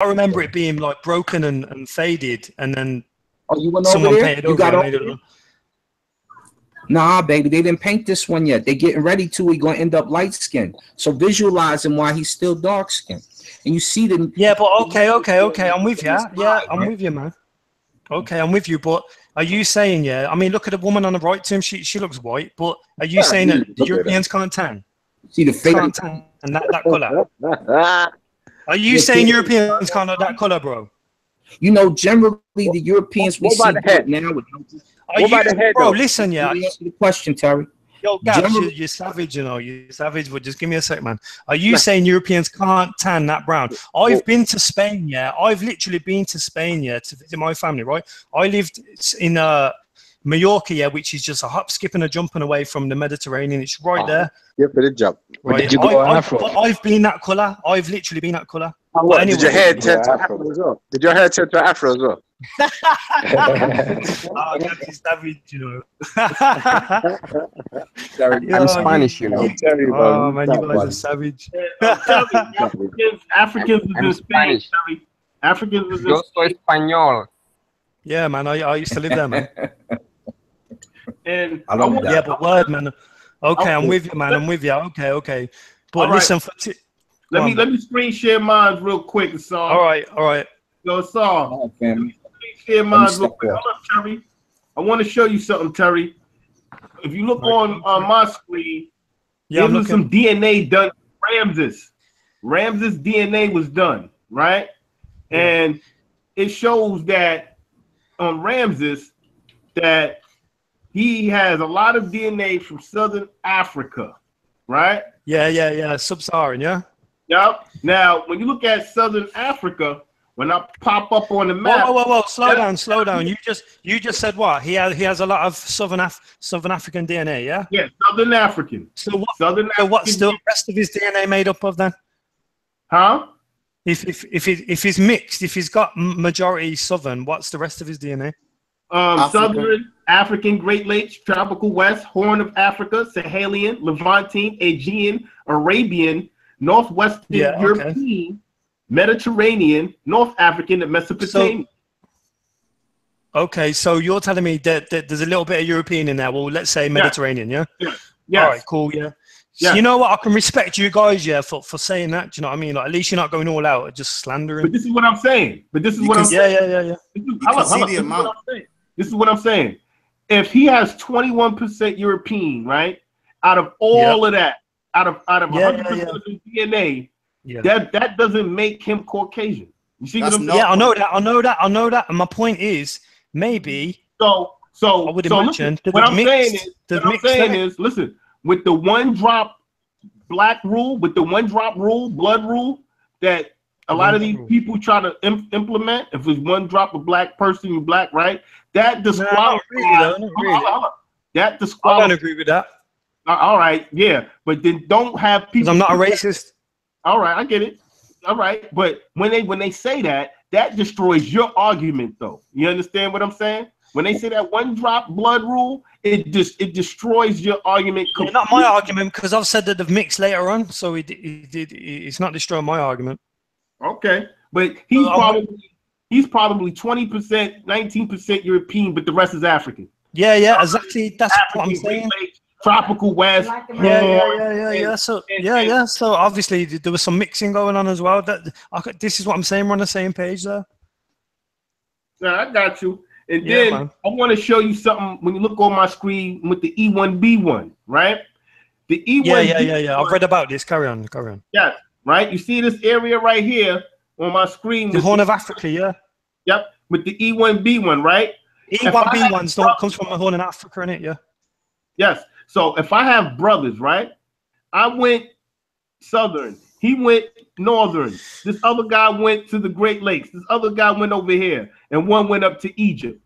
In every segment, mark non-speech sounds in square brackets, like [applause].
I remember it being like broken and, and faded, and then Oh, you went someone over there? painted You over got it. over and made it look- Nah, baby, they didn't paint this one yet. They getting ready to. He gonna end up light skinned. So visualize him while he's still dark skinned, and you see the Yeah, but okay, okay, okay. I'm with you. Yeah, I'm with you, man. Okay, I'm with you. But are you saying, yeah? I mean, look at the woman on the right to him. She she looks white. But are you Yeah, saying that the look at her. Europeans can't tan? see the face. Can't tan and that, that color? [laughs] Are you Yeah, saying kid. Europeans can't have that color, bro? You know, generally the Europeans we what see about the head? now. With, Are What about the head, bro? though? Listen, yeah. Let me answer the question, Terry. Yo, Gabs, you're, you're savage, you know. You're savage, but just give me a sec, man. Are you saying Europeans can't tan that brown? I've been to Spain, yeah. I've literally been to Spain, yeah, to visit my family, right? I lived in uh, Mallorca, yeah, which is just a hop, skip, and a jumping away from the Mediterranean. It's right Ah, there. Give for the jump. Right? did you go I, Afro? I, I've been that color. I've literally been that color. What, Anyway. did your hair turn to afro as well? Did your hair turn to afro as well? [laughs] oh, Gabs savage, you know. [laughs] Terry. I'm Spanish, you know. I'm telling you, Oh man. man, you That guys are one. savage. [laughs] Africans, Africans was I'm in Spain. Spanish. Africans was in Yo soy español. Yeah, man, I, I used to live there, man. And I love want- that. Yeah, but word, man. Okay, I'm with you, man. I'm with you. Okay, okay. But All right. listen, for t- Let me on. let me screen share mine real quick, Saul. all right, all right. Yo, Saul. Come on, fam. Screen share mine real quick. Hold up, Terry. I want to show you something, Terry. If you look on on my screen, Yeah, I'm there was looking. some DNA done. Ramses, Ramses DNA was done, right? And it shows that on Ramses that he has a lot of DNA from Southern Africa, right? Yeah, yeah, yeah. Sub-Saharan, yeah. Yep. Now, when you look at Southern Africa, when I pop up on the map, whoa, whoa, whoa! Slow down, slow down. You just, you just said what? He has, he has a lot of Southern Af- Southern African DNA, yeah. yeah, Southern African, So what? Southern So what's the rest of his DNA made up of then? huh? If if if he, if he's mixed, if he's got majority Southern, what's the rest of his DNA? Um, Africa. Southern African, Great Lakes, Tropical West, Horn of Africa, Sahelian, Levantine, Aegean, Arabian, Northwestern Yeah, okay. European, Mediterranean, North African, and Mesopotamian. Okay, so you're telling me that, that there's a little bit of European in there. Well, let's say Mediterranean, yeah. yes. All right, cool, yeah. So Yeah. you know what? I can respect you guys, yeah, for, for saying that. Do you know what I mean? Like, at least you're not going all out, just slandering. But this is what I'm saying. But this is You what can I'm Yeah, saying. yeah, yeah, yeah. This is, You hold can up, see hold up. the This is what amount. I'm saying. This is what I'm saying. If he has 21% European, right, out of all of that, out of out of Yeah, 100% yeah, of his DNA, Yeah. that that doesn't make him Caucasian. You see That's what I'm saying? yeah, I know that. I know that. I know that. And my point is, maybe So so I would so imagine listen, that what I'm mixed- saying is what I'm saying that. is listen with the one drop black rule with the one drop rule blood rule that a lot of these people try to im- implement if it's one drop of black person you black right that disqualifies not really, though, not Hold on, really. hold on. that I don't agree with that uh, all right yeah but then don't have people I'm not a racist. all right, I get it. All right, but when they when they say that, that destroys your argument, though. You understand what I'm saying? When they say that one drop blood rule, it just it destroys your argument. Yeah, not my argument because I've said that they've mixed later on, so it, it, it, it's not destroying my argument. Okay, but he's Well, probably he's probably twenty percent, nineteen percent European, but the rest is African. Yeah, yeah, exactly. That's what I'm saying. Lakes, tropical West. Yeah, yeah, yeah, yeah, and- yeah. So and- yeah, and- yeah. So obviously there was some mixing going on as well. That I could, this is what I'm saying. We're on the same page there. Yeah, I got you. And Yeah, then man. I want to show you something when you look on my screen with the E1B1, right? The E1B1 Yeah, yeah, yeah, yeah. I've read about this. Carry on, carry on. Yes, right. You see this area right here on my screen. The Horn of Africa, yeah. Yep, with the E1B1, right? E1B ones don't comes from the Horn of Africa, in it, yeah. Yes. So if I have brothers, right? I went southern. He went northern. This other guy went to the Great Lakes. This other guy went over here, and one went up to Egypt.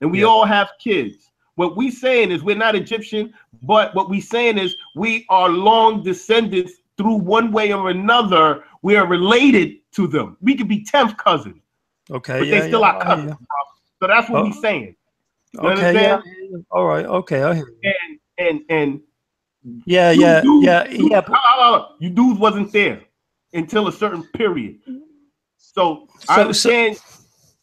And we Yeah. all have kids. What we saying is we're not Egyptian, but what we saying is we are long descendants through one way or another. We are related to them. We could be tenth cousin, Okay, but yeah, they still yeah, I hear cousins. bro. So that's what Oh. we saying. you. Okay, yeah. All right, okay, I hear you. And and and Yeah, yeah, dudes- yeah, you- yeah. You dudes wasn't there until a certain period. So, I So- so- understand.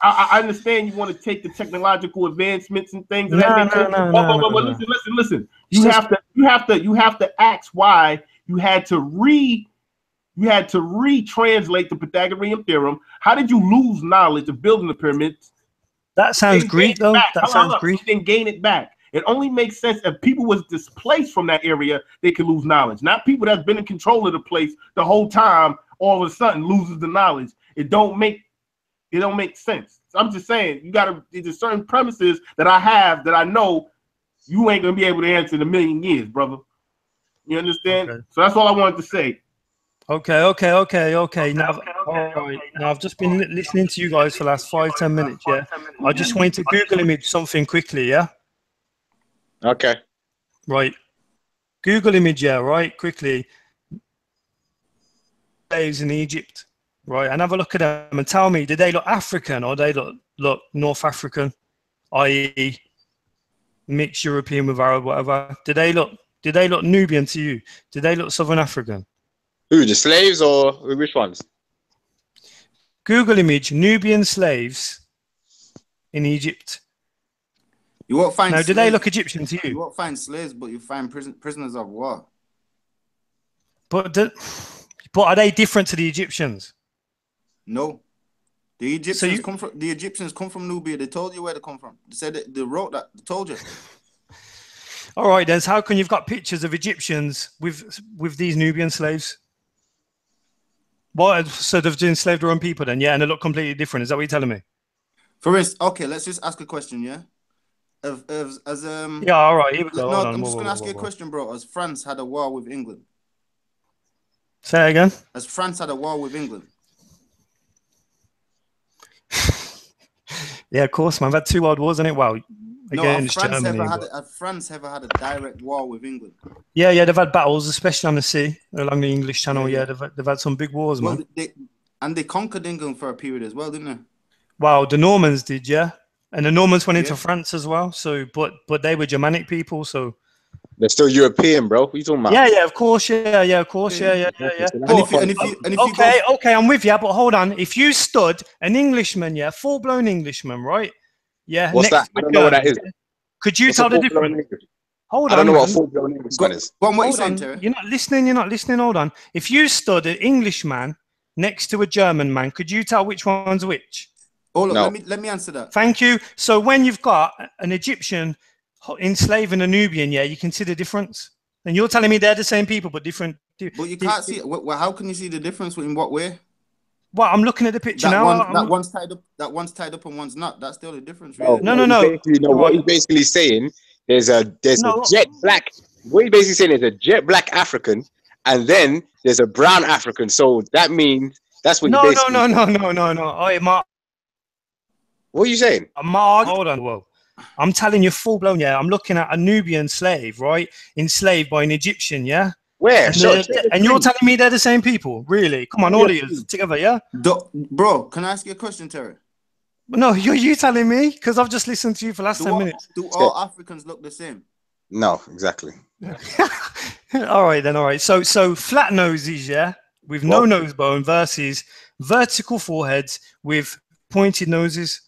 I, I understand you want to take the technological advancements and things. No, no, no, no, listen, listen, listen. You have to, you have to, you have to ask why you had to re, you had to retranslate the Pythagorean theorem. How did you lose knowledge of building the pyramids? That sounds Greek, though. back. That sounds. Greek. Then gain it back. It only makes sense if people was displaced from that area, they could lose knowledge. Not people that's been in control of the place the whole time, all of a sudden loses the knowledge. It don't make it don't make sense. I'm just saying you gotta there's certain premises that I have that I know you ain't gonna be able to answer in a million years, brother. You understand? Okay. So that's all I wanted to say. Okay, okay, okay, okay. Now, all right. Now I've just been li- listening to you guys for the last five, ten minutes. Yeah, I just wanted to Google image something quickly. Yeah, Okay. right. Google image. Yeah, right. Quickly. Slaves in Egypt. Right, and have a look at them and tell me, did they look African or they look look North African, i.e., mixed European with Arab, whatever? Did they look? Did they look Nubian to you? Did they look Southern African? Who, the slaves or which ones? Google image Nubian slaves in Egypt. You won't find Now, do they look Egyptian to You you? won't find slaves, but you find prison, prisoners of war. But do, but are they different to the Egyptians? No. The Egyptians you- come from the Egyptians come from Nubia. They told you where they come from. They said that they wrote that. They told you. All right, then. So how can you've got pictures of Egyptians with with these Nubian slaves? What? So they've enslaved their own people then? Yeah, and they look completely different. Is that what you're telling me? For instance, okay, let's just ask a question, yeah? Of, of, as um Yeah. All right. Here we go. On. I'm Whoa, just whoa, gonna ask whoa, you a question, bro. As France had a war with England. Say again. As France had a war with England. [laughs] Yeah, of course, man. We've had two world wars, isn't it? Wow. No, have France Germany. ever had but- a, have France ever had a direct war with England? Yeah, yeah, they've had battles, especially on the sea along the English Channel. Yeah, Yeah, yeah. they've, they've had some big wars, man. They and they conquered England for a period as well, didn't they? Wow, the Normans did, yeah, and the Normans went into France as well. So, but but they were Germanic people, so They're still European, bro. What are you talking about? yeah, yeah, of course, yeah, yeah, of course, yeah, yeah, yeah, yeah. And if you and if you and if you Okay, go, okay, I'm with you, but hold on. If you stood an Englishman, yeah, full blown Englishman, right? Yeah. What's next that? to I a don't know what that German, is. Could you What's tell the difference? English? Hold I on, don't know what man. full blown English go, is. go on, what you Hold saying, on. Terry? You're not listening. You're not listening. Hold on. If you stood an Englishman next to a German man, could you tell which one's which? Oh, hold on, No. let me let me answer that. Thank you. So when you've got an Egyptian ho- enslaving a Nubian, yeah, you can see the difference. And you're telling me they're the same people but different. But you can't see. Well, well, how can you see the difference in what way? Well, I'm looking at the picture That now. one, I'm- that one's tied up. That one's tied up and one's not. That's the only difference, No, really. No, no, he's no. Basically, no, what he's basically saying there's a there's No. a jet black. What he's basically saying is a jet black African, and then there's a brown African. So that means that's what. no, you no, basically, no, no, no, no, no. Oh, my, What are you saying? Mark, hold on. Whoa. I'm telling you, full blown. Yeah, I'm looking at a Nubian slave, right? Enslaved by an Egyptian. Yeah. Where? And, Show- they're- show the and you're telling me they're the same people? Really? Come on, all of you together, yeah? Do- bro, can I ask you a question, Terry? No, you're you telling me because I've just listened to you for the last Do ten all, minutes. do all Africans look the same? No, exactly. [laughs] all right then, all right. So so flat noses, yeah, with no Well- nose bone versus vertical foreheads with pointed noses.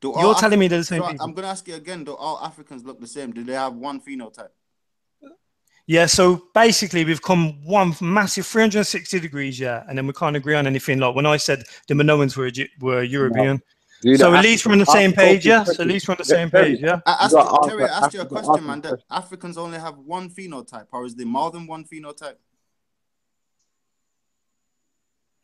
Do You're Af- telling me they're the same So people. I'm gonna ask you again. Do all Africans look the same? Do they have one phenotype? Yeah, so basically we've come one massive 360 degrees, yeah, and then we can't agree on anything. Like when I said the Minoans were were European, Dude, so at least we're on the same page, yeah. So at least we're on the same page, yeah. I asked You you, Terry. I asked you a Africa- question, man. Africa. That Africans only have one phenotype, or is there more than one phenotype?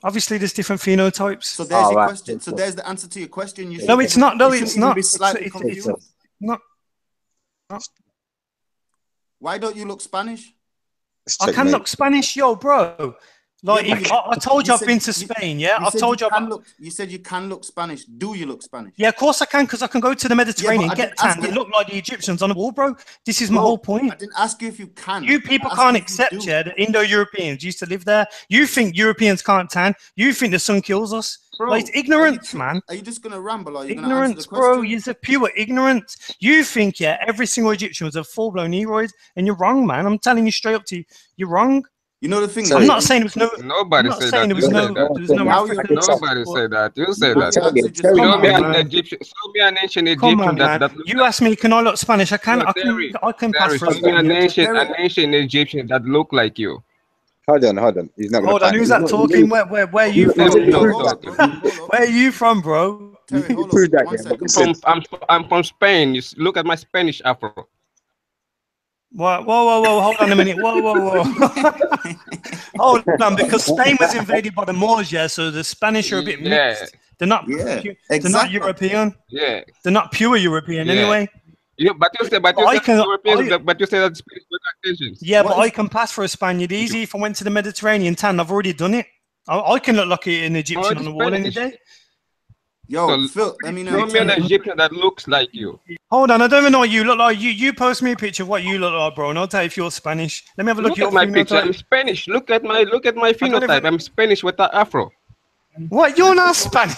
Obviously, there's different phenotypes. So there's Oh, your right. question. So there's the answer to your question. You No, it's not. No, it's shouldn't even It's- slightly it's- confused. it's not. Why don't you look Spanish? I can mate. look Spanish, yo, bro. Like, Yeah, if, I, I told you, you I've said- been to Spain, yeah. I've told you you. can look. You said you can look Spanish. Do you look Spanish? yeah, of course I can, because I can go to the Mediterranean, I get didn't ask tan, and look like the Egyptians on the wall, bro. This is my whole point. I didn't ask you if you can. You people can't accept, yeah, that Indo-Europeans used to live there. You think Europeans can't tan. You think the sun kills us. Bro, like, it's are you ignorance, man. Are you just gonna ramble? Are you gonna Ignorance, bro. You're a pure ignorance. You think, yeah, every single Egyptian was a full-blown Negroid, and you're wrong, man. I'm telling you straight up to you, you're wrong. You know the thing. Sorry. I'm not saying it was no. Nobody I'm not said saying that. there You was no. said There was no Now. Nobody said that. You said that. Tell me, Just tell me, come Show me man. an Egyptian. Show me an ancient Come Egyptian on, that man. that. You asked me, can I look Spanish? I can. No, I can. Terry, I can pass Terry, for a show me an ancient, an ancient Egyptian that look like you. Hold on, hold on. He's not Hold on, who's that talking? Where, where, where are you from? not- Terry, Yo, Terry, hold up, Terry. hold up, hold up. Where are you from, bro? Terry, You hold prove up. that, One yeah, second. but From I'm I'm from Spain. You s- look at my Spanish afro. Whoa, whoa, whoa, whoa! Hold on a minute. Whoa, whoa, whoa! [laughs] hold on, because Spain was invaded by the Moors, yeah. So the Spanish are a bit Yeah. mixed. They're not. Yeah, pu- They're not. European. Yeah. They're not pure European Yeah. anyway. Yeah, but you say, but you I said can- Europeans, I- but you say that Spanish were Yeah, What but is- I can pass for a Spaniard easy. If I went to the Mediterranean tan, I've already done it. I, I can look like an Egyptian Oh, on the wall any day. Yo, So- Phil, let me know. Show me an Egyptian that looks like you. Hold on, I don't even know what you look like. You you post me a picture of what you look like, bro, and I'll tell you if you're Spanish. Let me have a look, Look at at my phenotype. picture. I'm Spanish. Look at my look at my phenotype. even- I'm Spanish with the afro. What? You're not Spanish.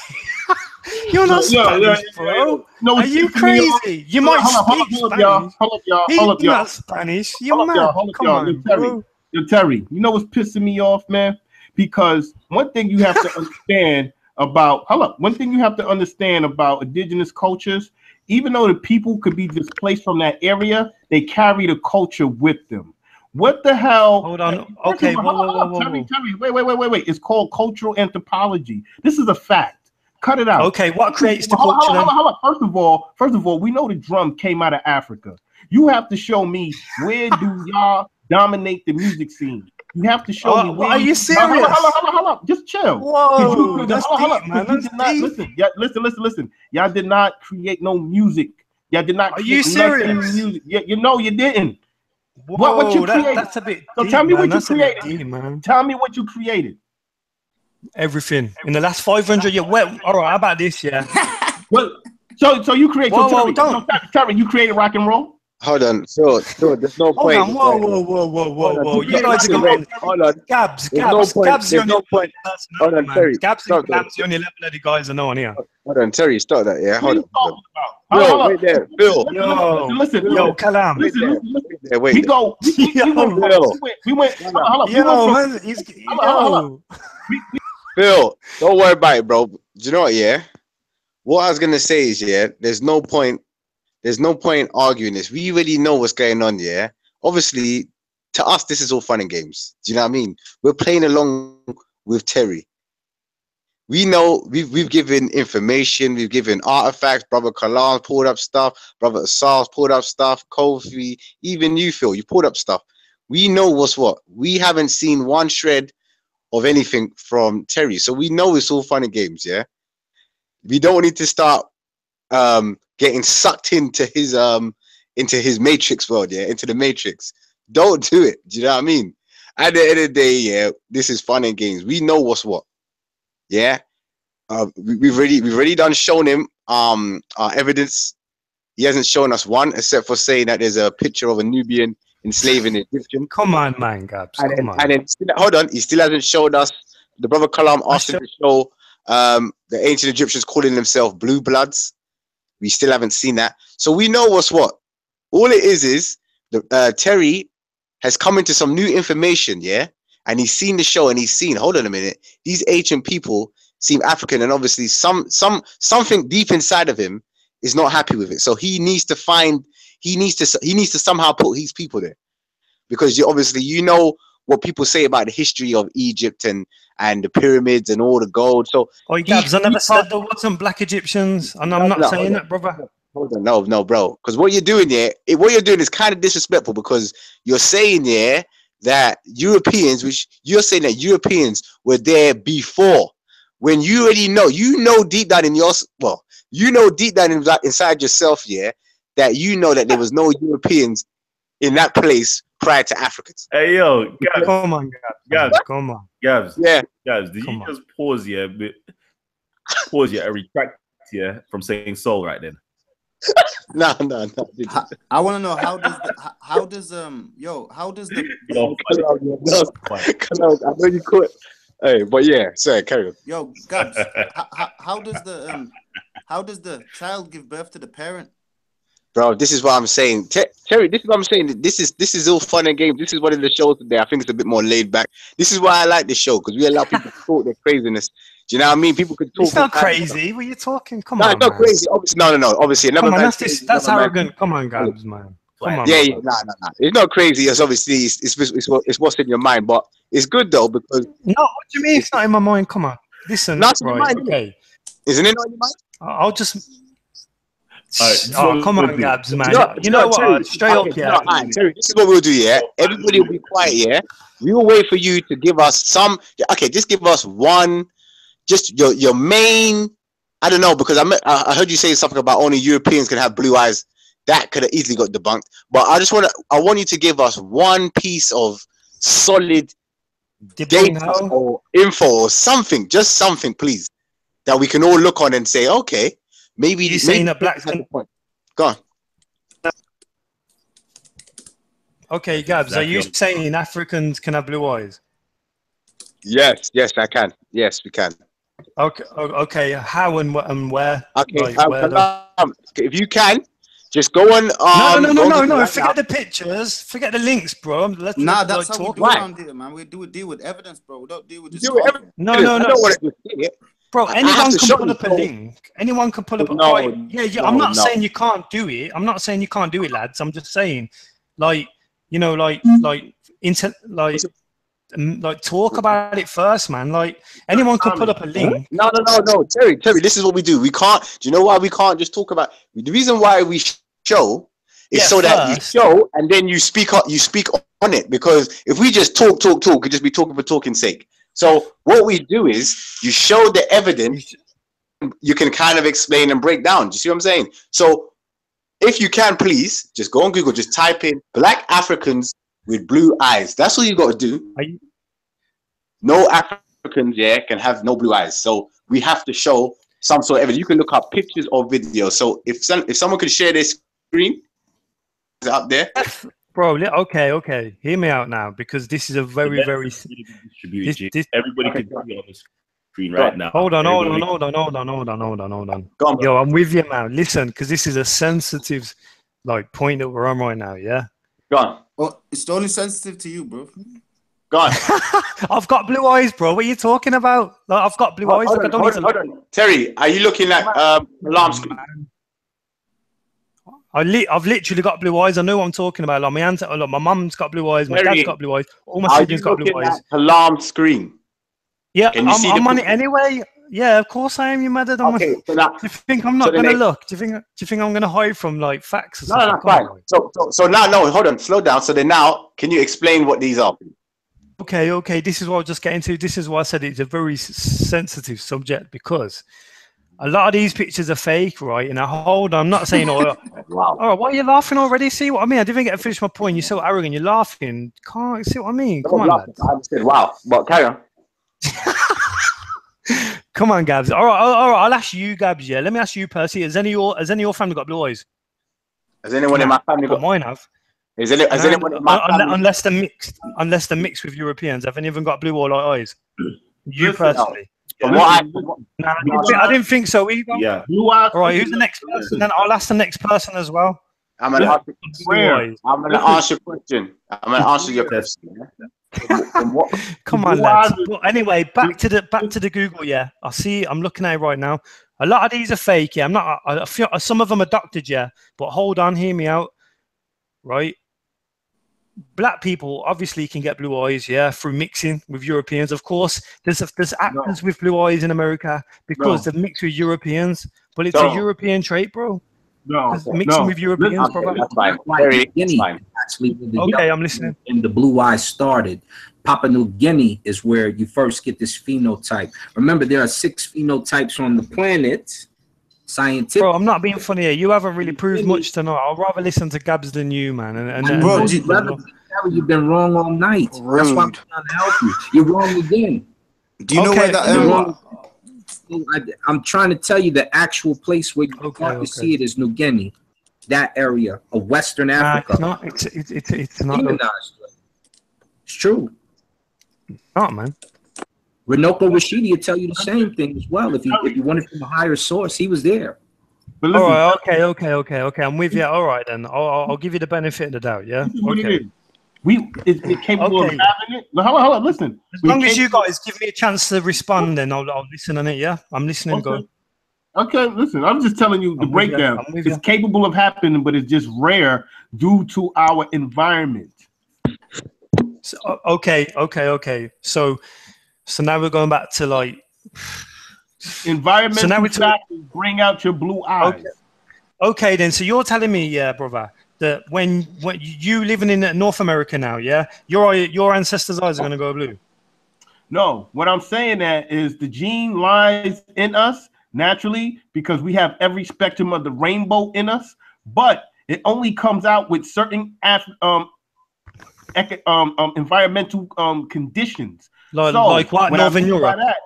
[laughs] you're not Yeah, yeah, Spanish, yeah, bro. No, Are you it's pissing me off. crazy? You might hold up, hold up, speak hold up, y'all. Spanish. Hold up, y'all. He's Hold up, y'all. not Spanish. You're Hold mad. y'all. Hold up, Come y'all. on, Yo, Terry. bro. Yo, Terry, you know what's pissing me off, man? Because one thing you have to [laughs] understand about hello. one thing you have to understand about indigenous cultures, even though the people could be displaced from that area, they carry the culture with them. What the hell? Hold on. Okay, all, whoa, hold whoa, up, whoa, whoa, Terry, whoa. Terry, wait, wait, wait, wait, wait. It's called cultural anthropology. This is a fact. Cut it out. Okay, what creates the culture hold on, hold on. First of all, first of all, we know the drum came out of Africa. You have to show me where do y'all dominate the music scene. You have to show Oh, me where. are you serious? Hold on, hold on, hold on. Just chill. Whoa, You- that's hold deep, man. you That's not- deep. Listen, yeah, listen, listen, listen. Y'all did not create no music. Y'all did not. Are you serious? Music. Yeah, you know you didn't. Whoa, What- what you that- created? that's a bit So deep, tell me man. what you That's bit created. deep, man. Tell me what you created. Everything in the last 500 years. Well, all right, how about this? Yeah. [laughs] Well, so so you create. Whoa, so whoa, Terry, don't- so Terry, you created rock and roll. Hold on, Phil. Phil, there's no Hold point. on. Whoa, whoa, whoa, whoa, whoa, Hold whoa. You guys are going. wait, Hold on. Gabs, There's no Gabs, point- Gabs, there's on no point- personality, Hold on. Terry, Gabs stop and that. Gabs, the only level of the guys I know on here. Hold on, Terry, stop that. Yeah, hold on. talking about? Phil, wait there. Phil, Listen, Yo, listen, listen, Yo, listen, Kalam. listen, listen, listen. wait there. Wait We go. We, we, we went. We went. We went. Hold on, hold on. Yo, man, he's, Hold on, hold yo. Phil, don't worry about it, bro. Do you know what? Yeah, what I was gonna say is, yeah, there's no point. There's no point arguing this. We already know what's going on. Yeah, obviously, to us, this is all fun and games. Do you know what I mean? We're playing along with Terry. We know we've we've given information, we've given artifacts. Brother Kalam pulled up stuff. Brother Asaf pulled up stuff. Kofi, even you, Phil, you pulled up stuff. We know what's what. We haven't seen one shred of anything from Terry. So we know it's all fun and games, yeah. We don't need to start um getting sucked into his um into his matrix world, yeah, into the matrix. Don't do it. Do you know what I mean? At the end of the day, yeah, this is fun and games. We know what's what. Yeah. Uh, we, we've already we've already done shown him um our evidence. He hasn't shown us one except for saying that there's a picture of a Nubian enslaving an Egyptian. Come on, man, Gabs. And then, Come on. and then still, hold on, he still hasn't showed us. The brother Kalam asked him to show um, the ancient Egyptians calling themselves blue bloods. We still haven't seen that, so we know what's what. All it is is the uh, Terry has come into some new information, yeah, and he's seen the show and he's seen. Hold on a minute, these ancient people seem African, and obviously some some something deep inside of him is not happy with it. So he needs to find. He needs to. He needs to somehow put his people there because you obviously you know what people say about the history of Egypt and and the pyramids and all the gold. So Oh, Gabs, I never said there wasn't black Egyptians, and I'm not No, saying no. that, brother. hold on, no, no, bro, because what you're doing here, it, what you're doing is kind of disrespectful because you're saying here that Europeans, which you're saying that Europeans were there before, when you already know, you know deep down in your well, you know deep down in, inside yourself, yeah, that you know that there was no Europeans in that place prior to Africans. Hey yo, Gabs, Come on, Gabs. Gabs, Come on. Gabs, Yeah, Gabs. Did Come you on. just pause here? But pause here and retract here from saying soul right then? no, no, no. How- I want to know how does the, how, how does um yo how does the [laughs] Yo, Hello, I know you quit. Hey, but yeah, sorry, carry on. yo Gabs how, how, how does the um how does the child give birth to the parent? Bro. This is what I'm saying, Te- Terry. This is what I'm saying. This is this is all fun and games. This is one of the shows today. I think it's a bit more laid back. This is why I like this show because we allow people to talk their craziness. Do you know what I mean? People could talk. It's not all kinds of crazy. What are you talking? Come No, on, it's not man. crazy. Obviously, no, no, no. Obviously, another Come on, that's dis- that's another man- arrogant. Come on, Gabs, man. Come on, Yeah, man. yeah, nah, nah, nah. It's not crazy. It's obviously it's, it's, it's, what- it's what's in your mind, but it's good though because No, what do you mean it's not in my mind? Come on. Listen, Not in your right, mind, okay. isn't it not in your mind? I'll just. All right, this is oh, come on. Gabs, man. You know- you know what? Terry, straight up, okay, yeah. no, alright, Terry, this is what we'll do, yeah. Everybody will be quiet, yeah. We will wait for you to give us some. Okay, just give us one, just your your main. I don't know because I met, I I heard you say something about only Europeans can have blue eyes. That could have easily got debunked. But I just want to. I want you to give us one piece of solid Debunk data or info or something, just something, please, that we can all look on and say, okay, maybe You maybe saying that blacks that's can? the point. Go on. Okay, Gabs, are you saying Africans can have blue eyes? Yes, yes, I can. Yes, we can. Okay, okay. How and, wh- and where? Okay, Like, um, where the- um, if you can, just go on. no, Um, no, no, go no, no, no. Forget the pictures. Forget the links, bro. Let's Nah, that's like, how we talk. do Why? it around here, man. We do it deal with evidence, bro. We don't deal with just Do it talking. No, no, no. don't want to say it. Bro, I- I anyone have can show pull up a bro. link. Anyone can pull up. a No, right, yeah, yeah. I'm not no. saying you can't do it. I'm not saying you can't do it, lads. I'm just saying, like, you know, like, hmm. like, inter, like, like, talk about it first, man. Like, anyone can pull up a link. No, no, no, no, Terry, Terry. This is what we do. We can't. Do you know why we can't just talk about? The reason why we show is Yeah, so that you show and then you speak up. You speak on it because if we just talk, talk, talk, we could just be talking for talking's sake. So what we do is you show the evidence. You can kind of explain and break down. Do you see what I'm saying? So if you can, please just go on Google. Just type in "Black Africans with blue eyes." That's all you got to do. Are you- no Africans, yeah, can have no blue eyes. So we have to show some sort of evidence. You can look up pictures or videos. So if some, if someone could share their screen, is it up there? Bro, okay, okay. Hear me out now because this is a very, That's very. really good distributed, This, this, Everybody Okay, can on. see on the screen Go right now. hold on, hold on, Everybody- hold on, hold on, hold on, hold on, hold on. Go on. Yo, I'm with you, man. Listen, because this is a sensitive, like, point that we're on right now. Yeah. Go on. Oh, it's only sensitive to you, bro. Go on. [laughs] I've got blue eyes, bro. What are you talking about? Like, I've got blue eyes. Hold Like, I on, don't hold need on, to. hold on. Terry, are you looking at um, alarm screen? I li- I've literally got blue eyes. I know what I'm talking about. Like my aunt, like my mum's got blue eyes. My Terry, dad's got blue eyes. All my Are siblings got blue eyes. alarm screen? Yeah, I'm, I'm on it anyway. Yeah, of course I am. You mad at? Okay, so Do you think I'm not So gonna they- look? Do you think? Do you think I'm gonna hide from like facts or no, no, something? no, Come fine. So, so, so now, no, hold on, slow down. So then now, can you explain what these are? Okay, okay. This is what I was just getting to. This is why I said it's a very sensitive subject because a lot of these pictures are fake, right? And I hold on, I'm not saying, oh, [laughs] Wow. all right, why are you laughing already? See what I mean? I didn't even get to finish my point. You're so arrogant. You're laughing. Can't see what I mean? Come on, lads. I said, wow. But carry on. [laughs] Come on, Gabs. All right, all right. I'll ask you, Gabs. Yeah, let me ask you, Percy. Has any of your has any of your family got blue eyes? Has anyone in my family got? mine have. Is any, has anyone in my un- family? unless they're mixed, unless they're mixed with Europeans, have any of them got blue or light eyes? [clears throat] You personally? From what I, from what- No, I, didn't think, I didn't think so either. Yeah. Blue eyes. All right, who's the next person? Then I'll ask the next person as well. I'm gonna ask, Blue Where? eyes. I'm gonna answer your question. I'm gonna answer your question. yeah? From- from what- [laughs] Come on, lads. eyes- But anyway, back to the back to the Google. Yeah, I see. I'm looking at it right now. A lot of these are fake. Yeah, I'm not. I, I feel some of them are doctored. Yeah, but hold on, hear me out. Right. Black people obviously can get blue eyes, yeah, through mixing with Europeans. Of course, there's there's actors with blue eyes in America because No. they've mixed with Europeans, but it's No. a European trait, bro. No, Because mixing no. with Europeans, Okay, brother. that's fine. Very, that's fine. actually, Okay, yellow I'm listening. and the blue eyes started. Papua New Guinea is where you first get this phenotype. Remember, there are six phenotypes on the planet. Scientific. Bro, I'm not being funny here. You haven't really proved much tonight. I'd rather listen to Gabs than you, man. And, and, and Bro, and- you- Brother, you've been wrong all night. That's why I'm trying to help you. You're wrong again. Do you know where that? Um, wrong. I, am trying to tell you the actual place where you Okay, start to okay. see it is New Guinea, that area of Western Nah, Africa. it's not. It's it's it's, it's not. It's true. Not man. Runoko Rashidi will tell you the same thing as well. If you if you want it from a higher source, he was there. But listen, right. Okay. Okay. Okay. Okay. I'm with you. All right then. I'll, I'll- I'll give you the benefit of the doubt. Yeah. what Okay. is. We is it capable Okay. of having it. No, hold on, hold on. Listen. As We long as you guys give me a chance to respond, then I'll, I'll listen on it. Yeah. I'm listening. Go. Okay. Okay, listen, I'm just telling you the I'm breakdown. I'm with It's ya. capable of happening, but it's just rare due to our environment. So, okay. Okay. Okay. So, so now we're going back to like. Environmental So now talking- factors bring out your blue eyes. Okay. Okay, then. So you're telling me, yeah, brother, that when when you living in North America now, yeah, your your ancestors' eyes are gonna go blue. No, what I'm saying that is the gene lies in us naturally because we have every spectrum of the rainbow in us, but it only comes out with certain af- um, um, um environmental um conditions. Like So, like what? Northern Europe. that,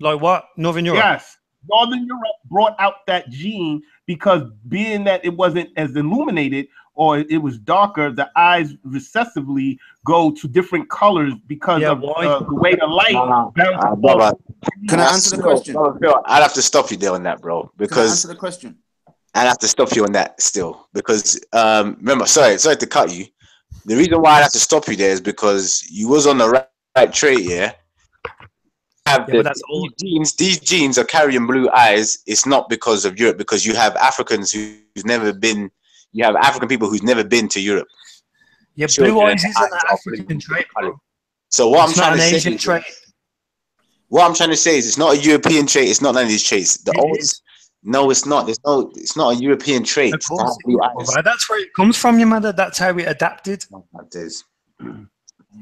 Like what? Northern Europe. Yes, Northern Europe brought out that gene because being that it wasn't as illuminated or it was darker, the eyes recessively go to different colors because Yeah, of uh, the way the light Nah, bounces Uh, brother, Can I answer the question? I'd have to stop you there on that, bro, Can I because answer the question? I'd have to stop you on that still. Because um, remember, sorry, sorry to cut you. The reason why I have to stop you there is because you was on the right, right trait, yeah. Have Yeah, the, that's these all- genes. These genes are carrying blue eyes. It's not because of Europe, because you have Africans who- who's never been. You have African people who's never been to Europe. Yeah, blue eyes isn't an African trait, bro. So what It's I'm trying to say, Asian is- trait. what I'm trying to say is, it's not a European trait. It's not none of these traits. The old, no, it's not. It's no. It's not a European trait. Of course, blue eyes. is, that's where it comes from, your mother. That's how it adapted. That is.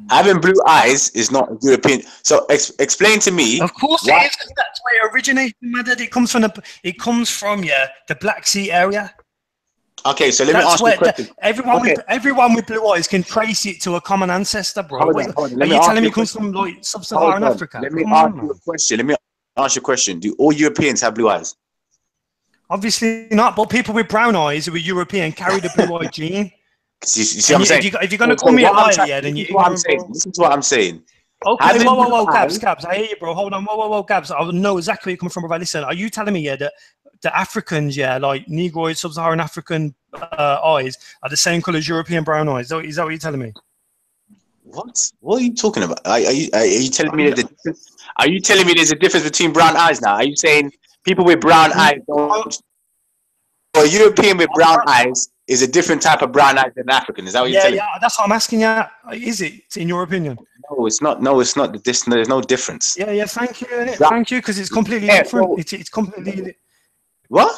Having blue eyes is not European. So ex- explain to me. Of course Why- it is, that's where it originated, mother. It comes from the. It comes from yeah, the Black Sea area. Okay, so let me That's ask you a question. the, everyone with everyone with blue eyes can trace it to a common ancestor, bro. Hold on, hold on. Are me you telling me it comes from like sub-Saharan. Africa? Let me Come ask on, you a question. Let me ask you a question. Do all Europeans have blue eyes? Obviously not, but people with brown eyes who are European carry the blue eye [laughs] gene. You, you see And what you- I'm if, saying? you, if you're going to call me a liar, trying- yeah, then you're what I'm saying. This is what I'm saying. Okay, Having whoa, whoa, whoa, Gabs, Gabs, I hear you, bro. Hold on, whoa, whoa, whoa, Gabs. I know exactly where you're coming from, bro. Listen, are you telling me, yeah, that the Africans, yeah, like Negroid, Sub-Saharan African uh, eyes are the same color as European brown eyes? Is that, is that what you're telling me? What? What are you talking about? Are, are you are you telling me that the difference? Are you telling me there's a difference between brown eyes now? Are you saying people with brown eyes don't? Or European with brown eyes is a different type of brown eyes than African? Is that what you're telling yeah, that's what I'm asking you. Is it, in your opinion? No, it's not. No, it's not. This, there's no difference. Yeah, yeah, thank you? Thank you, because it's completely Yeah, different. so- it's, it's completely. What?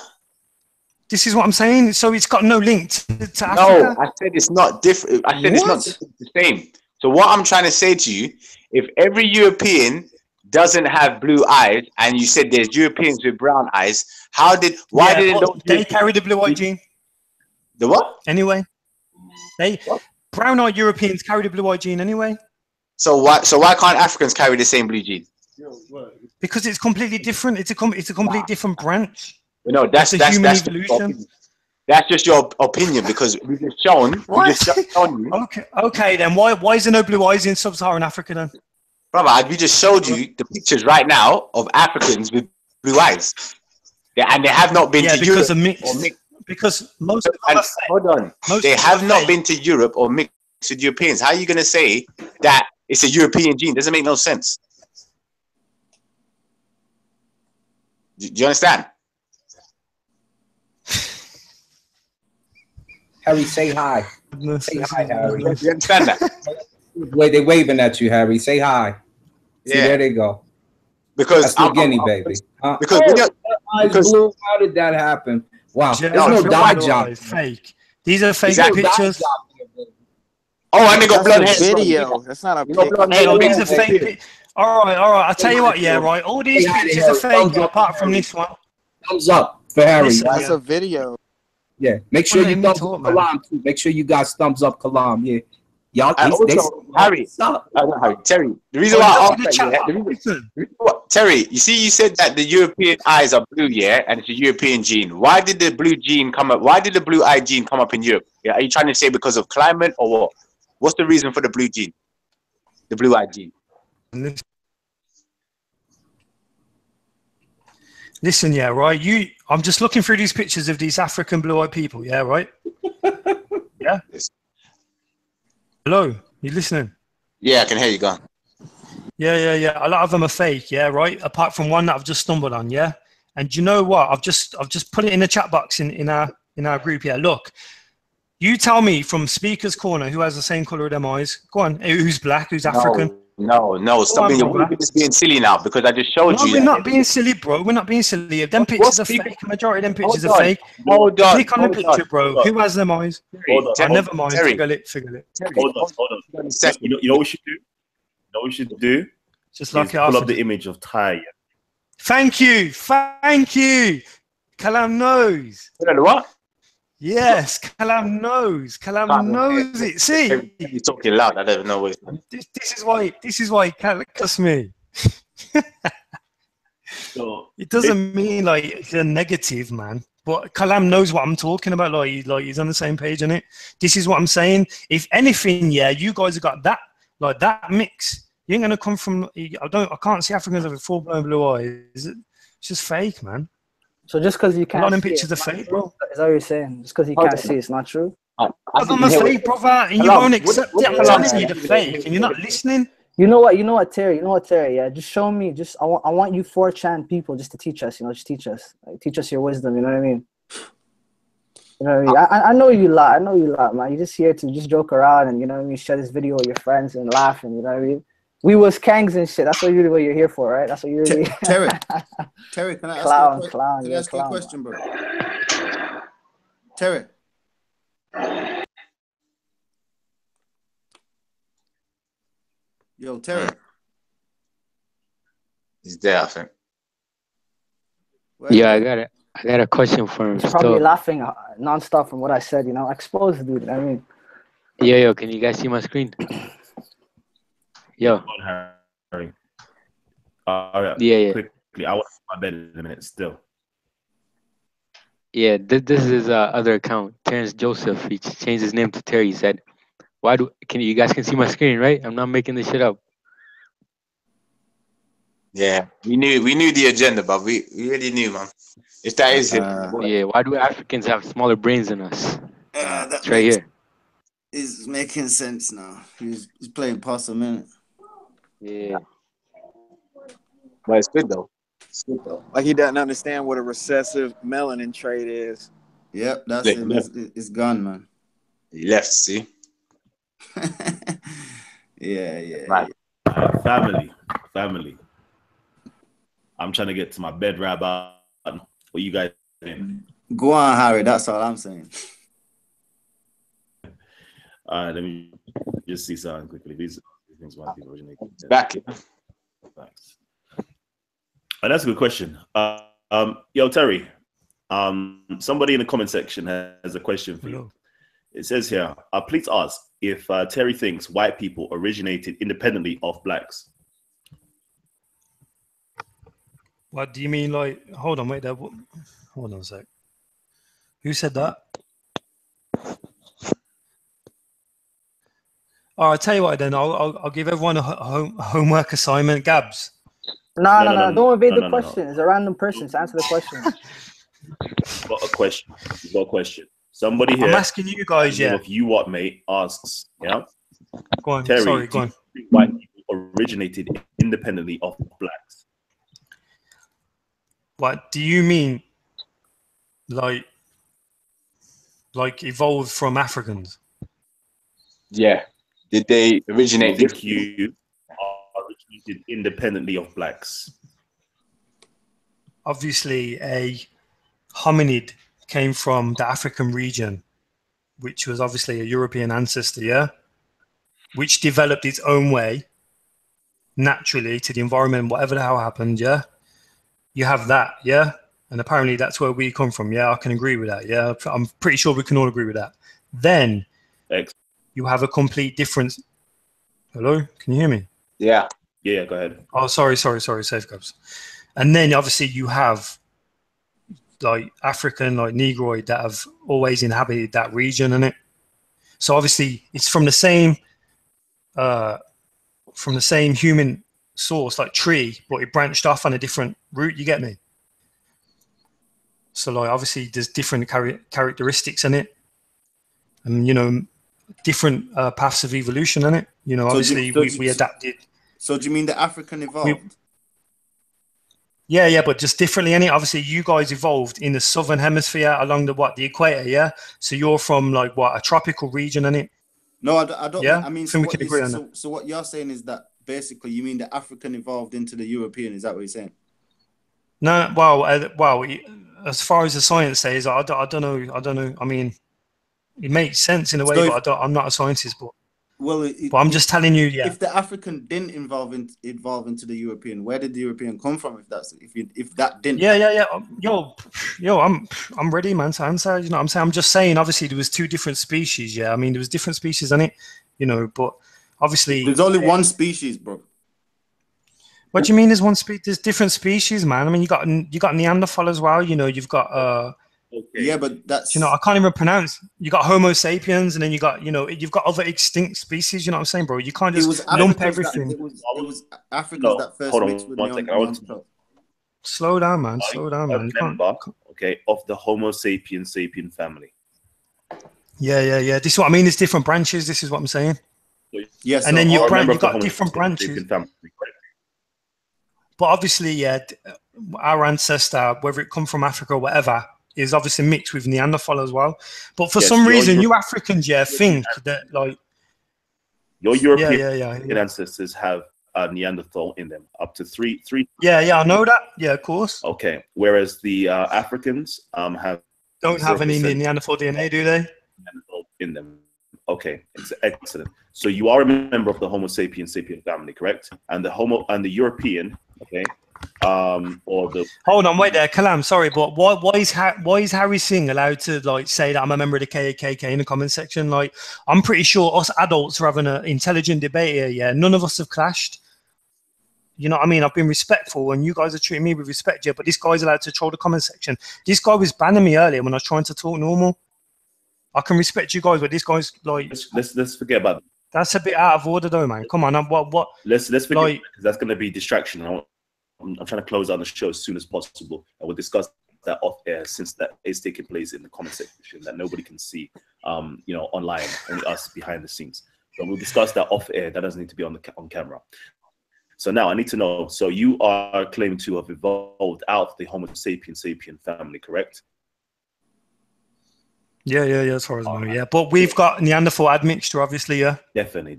This is what I'm saying. So it's got no link to, to No. I said it's not different. I said it's not different, it's the same. So what I'm trying to say to you, if every European doesn't have blue eyes, and you said there's Europeans with brown eyes, how did? Why Yeah, didn't but they Europeans- carry the blue eye gene the what? anyway? They What? brown eyed Europeans carry the blue-eyed gene anyway. So why? So why can't Africans carry the same blue gene? Because it's completely different. It's a com- it's a complete different branch. No, that's It's a that's human that's evolution. opinion. That's just your opinion because we've just shown. We What? just shown you, Okay, okay then. Why why is there no blue eyes in sub-Saharan Africa then? brother. We just showed you the pictures right now of Africans with blue eyes, yeah, and they have not been Yeah, to because Europe of or mixed. Mixed. Because most of And them are fake. hold on, Most they have not been to Europe or mixed with Europeans. How are you going to say that it's a European gene? Doesn't make no sense. Do, do you understand? [laughs] Harry, say hi. Goodness, Say hi, Harry. Do you understand that? [laughs] Wait, they're waving at you, Harry. Say hi. See, Yeah. there they go. Because That's the I'm- guinea I'm- baby. Huh? Because Oh, we got- eyes because- blue. How did that happen? Wow. Yeah, There's no no, dye job. Fake. These are fake Exactly. pictures. oh, and they got blood That's hair. a video. That's not a You got pic. blood hair on These are fake. pi- All right, all right. I'll tell you what. Yeah, right. All these Say hi to pictures are fake, up apart to from this one. Thumbs up for Harry. Listen, right? That's a video. Yeah. Make sure Well, you thumbs up man. Kalam too. Make sure you guys thumbs up Kalam. Yeah. Y'all, And they- they- Harry, Stop. uh, not Harry, Terry. The reason why I asked that, chat yeah, box. the reason, the reason why- Terry, you see, you said that the European eyes are blue, yeah, and it's a European gene. Why did the blue gene come up? Why did the blue eye gene come up in Europe? Yeah, are you trying to say because of climate or what? What's the reason for the blue gene? The blue eye gene. Listen, yeah, right. You, I'm just looking through these pictures of these African blue-eyed people. Yeah, right. [laughs] yeah. Hello, you listening? Yeah, I can hear you. Go. Yeah, yeah, yeah. A lot of them are fake. Yeah, right. Apart from one that I've just stumbled on. Yeah. And do you know what? I've just, I've just put it in the chat box in in our in our group. Yeah. Look, you tell me from Speaker's Corner who has the same color of them eyes. Go on. Who's black? Who's African? No, no, no, stop on, being, brother. you're just being silly now because I just showed No, you. we're that. not being silly, bro. We're not being silly. Them pictures are people- fake. Majority of them pictures are on. fake. Hold on. Click on the hold picture, bro. hold on. Who has them eyes? Hold on, Oh, never mind. Terry. Figure it. Figure it. Terry, Hold on, hold on. on a second. You know, you know what we should do? You know what we should do? Just Is like it pull off. up the image of Ty. Thank you. Thank you. Kalam knows. You what? Yes, Kalam knows. Kalam knows it. See, You're talking loud. I don't know what. this, this is why. This is why he can't cuss me. So It doesn't mean like it's a negative, man. But Kalam knows what I'm talking about. Like, he, like he's on the same page, is it? This is what I'm saying. If anything, yeah, you guys have got that, like that mix. You ain't gonna come from. I don't. I can't see Africans with full blown blue eyes. It's just fake, man. So just because you can't lot of them see it, pictures are it's not fake, true? bro. Is that what you're saying? Just because you Hold can't see, it's not true. I, I I'm didn't a hear what- fake, brother, and you Kalam, won't what- accept what it. I'm telling you, the fake, and you're not listening. You know what? You know what, Terry? You know what, Terry? Yeah, just show me. Just I want I want you 4chan people just to teach us. You know, just teach us. Like, teach us your wisdom. You know what I mean? You know what I mean? I, I- I know you lot. I know you lot, man. You're just here to just joke around and you know what I mean. Share this video with your friends and laugh and you know what I mean. We was kangs and shit. That's what really what you're here for, right? That's what you're Ter- really. [laughs] Terry, Terry, can I ask Clown, you a, que- clown, can I you're a ask you a clown, question, bro? Terry. Yo, Terry. He's there, I think. where Yeah, I got it. I got a question for him. He's probably Still, laughing nonstop from what I said. You know, expose the dude. I mean, yo, yo, can you guys see my screen? [clears throat] Yo, on Harry. Uh, all right. yeah, yeah, Quickly, I want my bed in a minute still. yeah. This, this is his uh, other account, Terrence Joseph. He changed his name to Terry. He said, "Why do can you, you guys can see my screen, right? I'm not making this shit up." Yeah, we knew we knew the agenda, but we, we really knew, man. If that is him, Uh, Yeah. Why do Africans have smaller brains than us? Uh, that It's right makes- here. It's making sense now. He's, he's playing possum, innit? Yeah. but it's good though. It's good though. Like he doesn't understand what a recessive melanin trait is. Yep, that's it. It's, it's gone, man. He left. See, [laughs] yeah, yeah. Right. Uh, family, family. I'm trying to get to my bed, Rabbi. What you guys saying? Go on, Harry. That's all I'm saying. All right, let me just see something quickly. These, these things might be originating. He's back. Thanks. Uh, that's a good question. Uh, um, yo, Terry, um, somebody in the comment section has a question for you. It says here, uh, please ask if uh, Terry thinks white people originated independently of blacks. What do you mean? Like, hold on, wait there. What- Hold on a sec. Who said that? All right, I'll tell you what. Then I'll I'll, I'll give everyone a, ho- home, homework assignment. Gabs. no, No, no, no, no. no, Don't evade no, the no, no, no. question. It's a random person. So answer the question. [laughs] You've got a question. You've got a question. Somebody here. I'm here, asking you guys. Yeah, if you what, mate, asks, yeah, go on. Terry, Sorry, do go you on. think white people originated independently of blacks. What do you mean? Like, like evolved from Africans? Yeah. Did they Do you originate? think you are originated independently of blacks? Obviously, a hominid came from the African region, which was obviously a European ancestor. Yeah, which developed its own way naturally to the environment, whatever the hell happened. Yeah, you have that. Yeah, and apparently that's where we come from. Yeah, I can agree with that. Yeah, I'm pretty sure we can all agree with that. Then Ex- you have a complete difference. Hello, can you hear me? Yeah. Yeah, go ahead. Oh, sorry, sorry, sorry, safeguards. And then obviously you have like African, like Negroid that have always inhabited that region, and it. So obviously it's from the same, uh, from the same human source, like tree, but it branched off on a different route. You get me? So like obviously there's different char- characteristics in it, and you know different uh, paths of evolution in it. You know, So obviously so we, do- we adapted. So do you mean the African evolved? Yeah, yeah, but just differently in it. Obviously, you guys evolved in the southern hemisphere along the what the equator. Yeah, so you're from like what a tropical region in it. No, I, don't- I don't. Yeah, I mean, so we what, can is- agree on so, so what you're saying is that basically you mean the African evolved into the European? Is that what you're saying? No, well, uh, well, as far as the science says, I I don't know. I don't know. I mean, it makes sense in a way, So but I don't, I'm not a scientist. But Well, it, but I'm it- just telling you, yeah. If the African didn't evolve in, evolve into the European, where did the European come from? If that's if you, if that didn't, Yeah, yeah, yeah. Um, Yo, yo, I'm I'm ready, man, to answer. You know, what I'm saying I'm just saying. Obviously, there was two different species. Yeah, I mean, there was different species in it. You know, but obviously, there's only one species, bro. What do you mean? There's one species. There's different species, man. I mean, you got you got Neanderthal as well. You know, you've got uh, Yeah, but that's you know, I can't even pronounce. You got Homo sapiens, and then you got you know, you've got other extinct species. You know what I'm saying, bro? You can't it just was lump Africans everything. That, it was it was Africans No, that first hold on mixed with one Neon- I want to- Slow down, man. Slow down, man. You can't. member, okay, of the Homo sapien sapien family. Yeah, yeah, yeah. This is what I mean. There's different branches. This is what I'm saying. Yes, and then you you are a bran- member you of the got different branches. family, correct? But obviously, yeah, our ancestor, whether it come from Africa or whatever, is obviously mixed with Neanderthal as well. But for Yes, some reason, you're- you Africans, yeah, think that like Your European yeah, yeah. ancestors have uh, Neanderthal in them, up to three three. Yeah, yeah, I know that. Yeah, of course. Okay, whereas the uh, Africans um, have Don't have any Neanderthal DNA, do they? Neanderthal in them. Okay, it's excellent. So you are a member of the Homo sapien sapien family, correct? And the Homo and the European, okay, um, or the Hold on, wait there, Kalam. Sorry, but why, why is ha- why is Harry Singh allowed to like say that I'm a member of the KKK in the comment section? Like, I'm pretty sure us adults are having an intelligent debate here. Yeah, none of us have clashed. You know what I mean? I've been respectful, and you guys are treating me with respect, yeah. But this guy's allowed to troll the comment section. This guy was banning me earlier when I was trying to talk normal. I can respect you guys, but this guy's like let's let's, let's forget about that's a bit out of order, though, man. Come on, I'm, what what? let's let's forget Like- because that's going to be distraction. I'm, I'm trying to close out the show as soon as possible, and we'll discuss that off air since that is taking place in the comment section that nobody can see, um, you know, online, only us behind the scenes. But we'll discuss that off air. That doesn't need to be on the on camera. So now I need to know. So you are claiming to have evolved out of the Homo sapien sapien family, correct? Yeah, yeah, yeah. As far as I know, yeah. But we've got Neanderthal admixture, obviously, yeah. Definitely,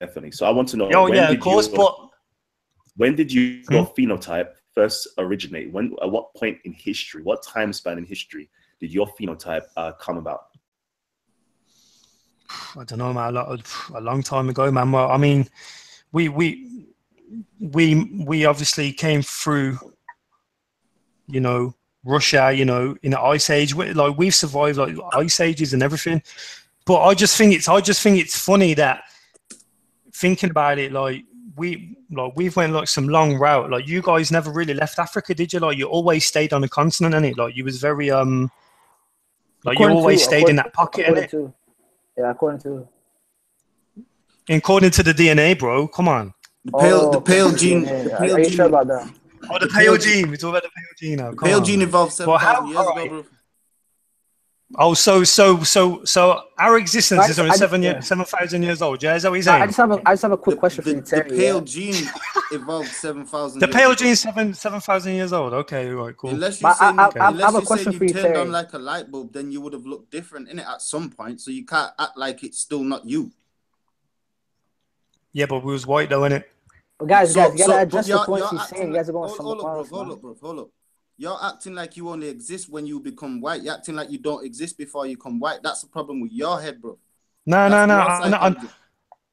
definitely. So I want to know. Oh yeah, of course. your- But? When did you, your phenotype first originate? When at what point in history, what time span in history did your phenotype uh, come about? I don't know, man. A, lot, a long time ago, man. Well, I mean, we we we we obviously came through, you know, Russia, you know, in the ice age. Like we've survived like ice ages and everything. But I just think it's I just think it's funny that thinking about it, like we like we've went like some long route. Like you guys never really left Africa, did you? Like you always stayed on the continent, and it like you was very um. Like you According to- always stayed in that pocket, according innit? to- Yeah, according to. According to the DNA, bro. Come on. The pale, Oh, the pale gene, yeah, the pale Are you gene, sure about that? Oh, the The pale pale gene. We talk about the pale gene now. the Come pale on. gene evolved seven Well, how- years alright. ago, bro. Oh, so so so so our existence I- is only I- seven yeah. years, seven thousand years old. Yeah, is that what he's I saying? just have a, I just have a quick question The, for you, the pale yeah. gene evolved seven thousand. The pale gene seven seven thousand years old. Okay, right, cool. Unless you But I- say, I- I- I unless have a you question say for you you, turned Terry. on like a light bulb, then you would have looked different in it at some point. So you can't act like it's still not you. Yeah, but we was white though, innit? But guys, So- guys, you so- gotta but address the you're- points you're he's saying. You guys are going hold, somewhere hold up, bro, hold up, bro, hold up. You're acting like you only exist when you become white. You're acting like you don't exist before you become white. That's the problem with your head, bro. No, no, That's no. I, no, I, psychology.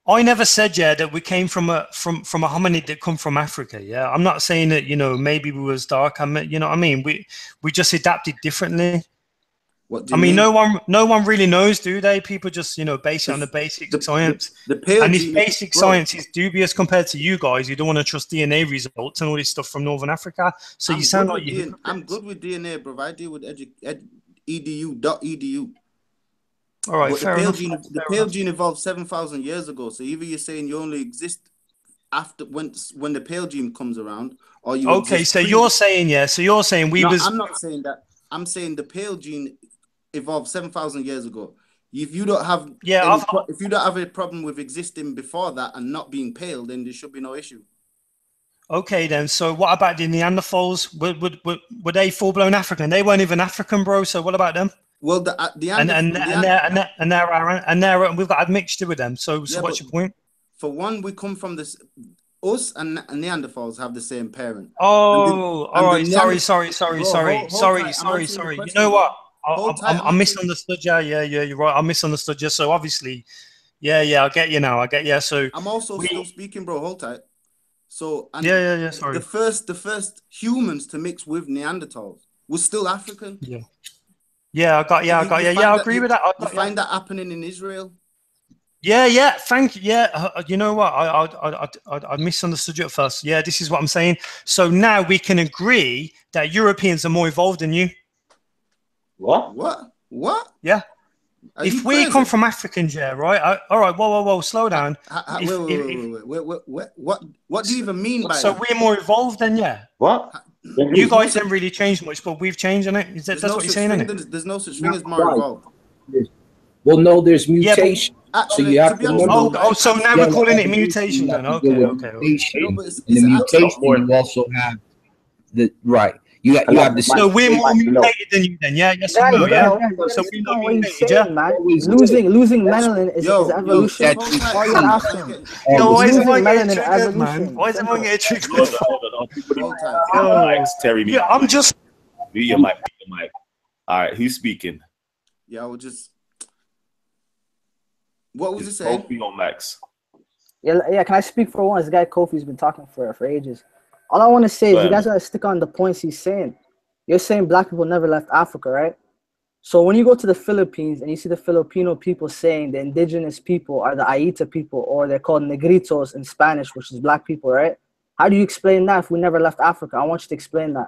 I never said yeah that we came from a from from a hominid that come from Africa. Yeah, I'm not saying that you know maybe we was dark. I mean, you know what I mean. We we just adapted differently. What I you mean, no one no one really knows, do they? People just you know base it on the basic the- science. The pale and this basic science is dubious compared to you guys. You don't want to trust DNA results and all this stuff from Northern Africa. So I'm you sound like you. DNA I'm good with DNA, bro. I deal with edu, ed, edu edu. All right, but the pale enough. gene, the pale enough. gene evolved seven thousand years ago. So either you're saying you only exist after when when the pale gene comes around, or you Okay, so you're saying yeah. So you're saying we No, was I'm not saying that. I'm saying the pale gene evolved seven thousand years ago. If you don't have Yeah, any if you don't have a problem with existing before that and not being pale, then there should be no issue. Okay, then. So what about the Neanderthals? Were, were, were, were they full blown African? They weren't even African, bro. So what about them? Well, the uh, the And and the and they're and they're and they're, and they're and we've got a mixture with them. So so Yeah, what's your point? for one, we come from this. Us and and Neanderthals have the same parent. Oh, the- all and. Sorry, sorry, sorry, sorry, sorry, sorry, sorry. You know what? I, I answering- misunderstood. Yeah, yeah, yeah. You're right. I misunderstood you. So obviously, yeah, yeah. I get you now. I get you. So I'm also we- still speaking, bro. Hold tight. So and Yeah, yeah, yeah, sorry. The first, the first humans to mix with Neanderthals was still African. yeah, yeah. I got yeah. I got yeah. Yeah, I agree you- with that. I You got, yeah. find that happening in Israel. Yeah, yeah. Thank you. Yeah, uh, you know what? I, I, I, I, I misunderstood you at first. Yeah, this is what I'm saying. So now we can agree that Europeans are more evolved than you. What? What? What? Yeah. Are if we crazy? come from Africans, yeah, right? I, all right. Whoa, whoa, whoa. Slow down. Ha- ha- If- wait, wait, if- wait, wait, wait, wait, wait, what? What do you even mean by so that? we're more evolved than yeah. What? You guys haven't really changed much, but we've changed, innit? Is that, that's no what you're saying, thing- innit? There's, there's no such thing as Not more right. evolved. Well, no, there's mutation. Yeah, but- mutation. so Actually, you to have be to honest, remember. Oh, oh, so now Yeah, we're calling it mutation then. Okay, okay. okay. No, but it's- and the mutation, you also have the right. You got you have the So we're more mutated than you then, yeah? Yes Yeah, or no, yeah, yeah? yeah, yeah, So we're not more what mutated, yeah? man. Losing losing melanin is, Yo, is yo, evolution. that's- hold tight, Why you asking? Yo, why is Losing everyone getting melanin triggered, man? Why is everyone getting triggered? Hold on, hold on, hold on. People Hold mute tight. your mics. Terry, mute Yeah, I'm just mute your mic. Mute your mic. All right, who's speaking? Yeah, I would just. What was it saying? Both be on Max. Yeah, yeah. Can I speak for once? This guy Kofi's been talking for for ages. All I want to say is you guys gotta stick on the points he's saying. You're saying black people never left Africa, right? So when you go to the Philippines and you see the Filipino people saying the indigenous people are the Aita people, or they're called negritos in Spanish, which is black people, right? How do you explain that if we never left Africa? I want you to explain that.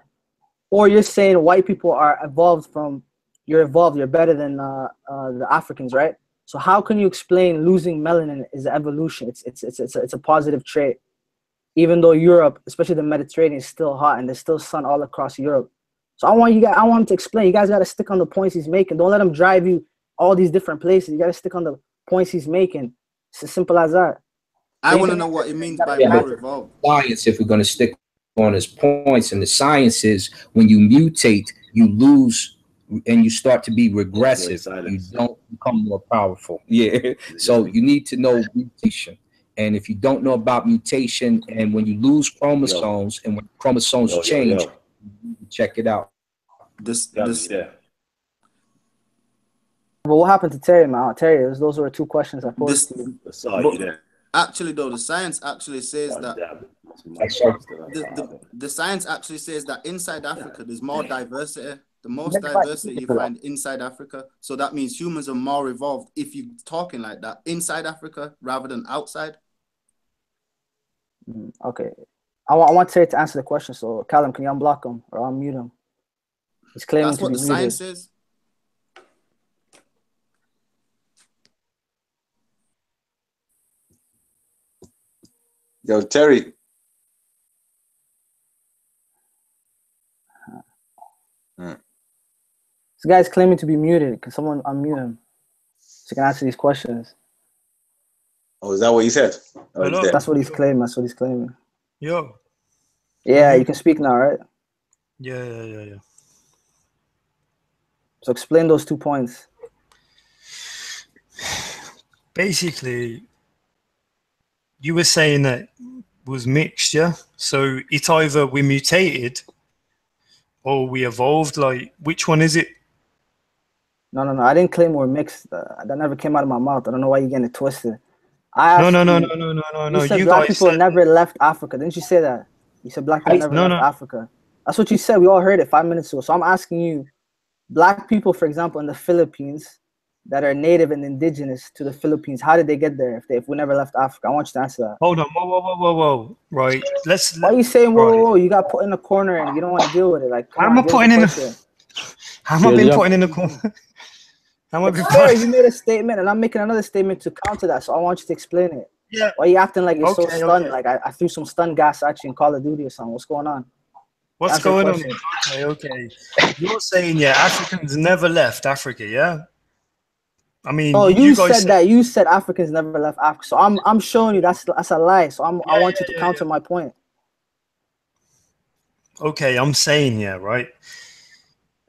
Or you're saying white people are evolved from, you're evolved, you're better than uh, uh, the Africans, right? So how can you explain losing melanin is evolution? It's it's it's it's a, it's a positive trait, even though Europe, especially the Mediterranean, is still hot and there's still sun all across Europe. So I want you guys, I want him to explain. You guys got to stick on the points he's making. Don't let him drive you all these different places. You got to stick on the points he's making. It's as simple as that. I want to know what it means by Yeah, more evolved. science if we're going to stick on his points and the science is when you mutate you lose and you start to be regressive you don't become more powerful yeah so you need to know mutation and if you don't know about mutation and when you lose chromosomes and when chromosomes Yo, yo, change yo. check it out This, Yeah, this, yeah. But what happened to Terry, man? Terry, those, those were two questions I posed this, to you. I But- you there. actually, though, the science actually says God that the, the, the science actually says that inside Africa there's more diversity. The most diversity you find inside Africa. So that means humans are more evolved if you're talking like that inside Africa rather than outside. Mm, Okay. I want, I want Terry to answer the question. So, Kalam, can you unblock him or unmute him? He's claiming That's to what be the muted. science says. Yo, Terry. This guy's claiming to be muted. Can someone unmute him so he can answer these questions? Oh, is that what he said? Hello? That's what he's claiming. That's what he's claiming. Yo. Yeah, you can speak now, right? Yeah, yeah, yeah, yeah. So explain those two points. Basically, you were saying that was mixed, yeah? So it's either we mutated or we evolved. Like, which one is it? No, no, no. I didn't claim we're mixed. Uh, that never came out of my mouth. I don't know why you're getting it twisted. I No, asked no, no, you- no, no, no, no, You no. said You black people said, never left Africa. Didn't you say that? You said black people I- never no, left no. Africa. That's what you said. We all heard it five minutes ago. So I'm asking you, black people, for example, in the Philippines that are native and indigenous to the Philippines, how did they get there if, they, if we never left Africa? I want you to answer that. hold on, whoa, whoa, whoa, whoa, whoa. Right. Let's. Why are you saying, whoa, Right. whoa, whoa, you got put in a corner and you don't want to deal with it? Like, come How on, am I give us putting in a- question. [laughs] How am I Yeah, being yeah. putting in the corner? How am I being Sir, put? you made a statement and I'm making another statement to counter that. So I want you to explain it. Yeah. Why are you acting like you're so stunned? okay. Like I, I threw some stun gas at you in Call of Duty or something. What's going on? What's Answer going on? Okay, okay. You're saying yeah, Africans never left Africa, yeah? I mean, Oh, you, guys said that. You said Africans never left Africa. So I'm I'm showing you that's that's a lie. So I'm I Yeah, want you to yeah, counter my point. Okay, I'm saying yeah, right.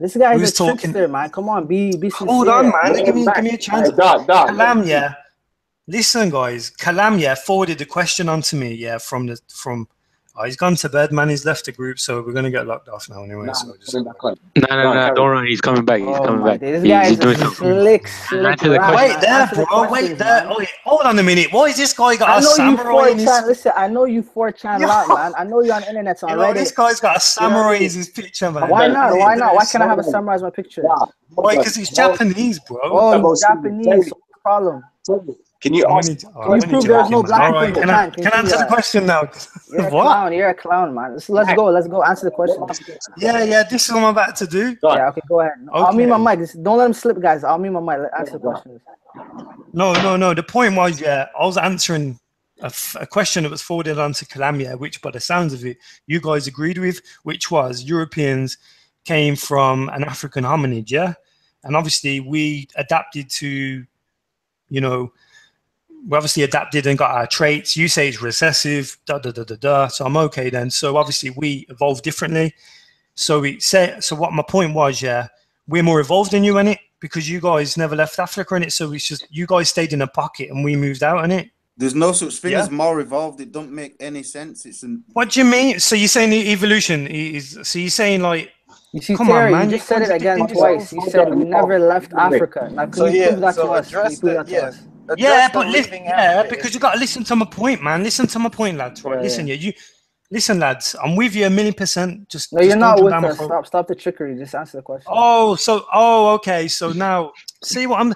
This guy We is a talking- trickster, man. Come on, be be sincere. Hold on, man. Give me, back. give me a chance. Hey, Doc, Doc. Kalam. Listen, guys. Kalam, yeah, forwarded the question onto me, yeah, from the from. Oh, he's gone to bed, man. He's left the group, so we're gonna get locked off now anyway. Nah, so just, put back on. No, no, no, don't on. run. He's coming back. He's Oh coming back. day, this guy he's is doing a something. slick, slick. Answer the question. wait there, Answer the bro. Wait there. Oh, wait, hold on a minute. Why is this guy got I a know you samurai in his? 4chan. Listen, I know you 4chan Yo. lot, man. I know you're on internet on You know, this guy's got a samurai mean? in his picture, man. Why Okay. not? Why not? Why can't I have a Sorry. samurai as my picture? Nah, Why? Because he's Japanese, bro. Oh, About Japanese. What's the problem? Terry, Can you ask? need, Can you prove there's no man. black All right, people? can I, Can- can can I answer the question now? You're a [laughs] clown. You're a clown, man. Let's, let's go. Let's go. Answer the question. Yeah, yeah. This is what I'm about to do. Yeah. Okay. Go ahead. I'll mute my mic. Just Don't let him slip, guys. I'll mute my mic. Let- Answer the questions. No, no, no. The point was, yeah, I was answering a, f- a question that was forwarded onto Calamia, which, by the sounds of it, you guys agreed with, which was Europeans came from an African hominid, yeah, and obviously we adapted to, you know, we obviously adapted and got our traits. You say it's recessive, da da da da da. So I'm okay then. So obviously we evolved differently. So we said. So what my point was, yeah, we're more evolved than you in it because you guys never left Africa in it. So it's just you guys stayed in a pocket and we moved out in it. There's no such thing Yeah. as more evolved. It don't make any sense. It's an What do you mean? So you're saying the evolution is? So you're saying like? You see, Come Terry, on, man. you just said it again twice. You said we never left Africa. Now, can So you yeah, prove that to so us? Address prove that to yeah. us? Yeah, address the but listen, yeah, because you've got to listen to my point, man. Listen to my point, lads. Right? Yeah, listen, yeah. You listen, lads. I'm with you a million percent. Just No, just you're don't with down us. Stop, stop the trickery. Just answer the question. Oh, so oh, okay. So now, see what I'm.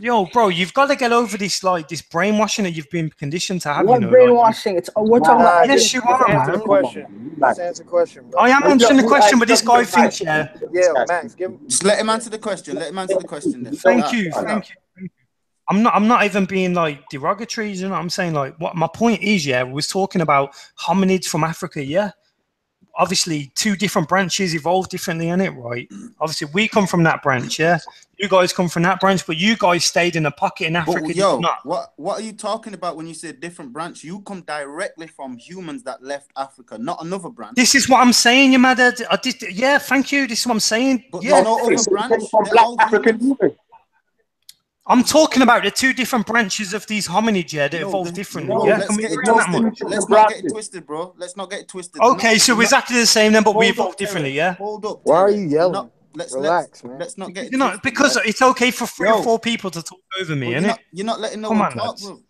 Yo, bro, you've got to get over this like this brainwashing that you've been conditioned to have. what you know, like- brainwashing? It's oh, we're talking Nah, about. Yes, you are, answer man. the question. Just answer the question, bro. I am answering the question, but this guy thinks, yeah. Yeah, Max, give him. just let him answer the question. Let him answer the question. Then. Thank That- you, that- thank you. Thank you. I'm not. I'm not even being like derogatory. You know what I'm saying? Like, what my point is, yeah, we was talking about hominids from Africa. Yeah, obviously, two different branches evolved differently in it, right? Obviously, we come from that branch. Yeah, you guys come from that branch, but you guys stayed in a pocket in Africa. But yo, not? what what are you talking about when you say different branch? You come directly from humans that left Africa, not another branch. This is what I'm saying, you mad? I did. Yeah, thank you. This is what I'm saying. But Yeah, there's no other branch. from black all African humans. Humans. I'm talking about the two different branches of these hominids, yeah, that No, evolved differently. bro, yeah, let's get it agree that. Let's not get it twisted, bro. Let's not get it twisted. Okay, Not- so we're exactly the same then, but we hold up, evolved Terry. differently, yeah. Hold up. Why are you yelling? Not- let's Relax, let's, man. let's not get You know, twisted, because right? it's okay for three Yo. or four people to talk over me, But innit? you're, not, you're not letting no Come one on, talk, bro.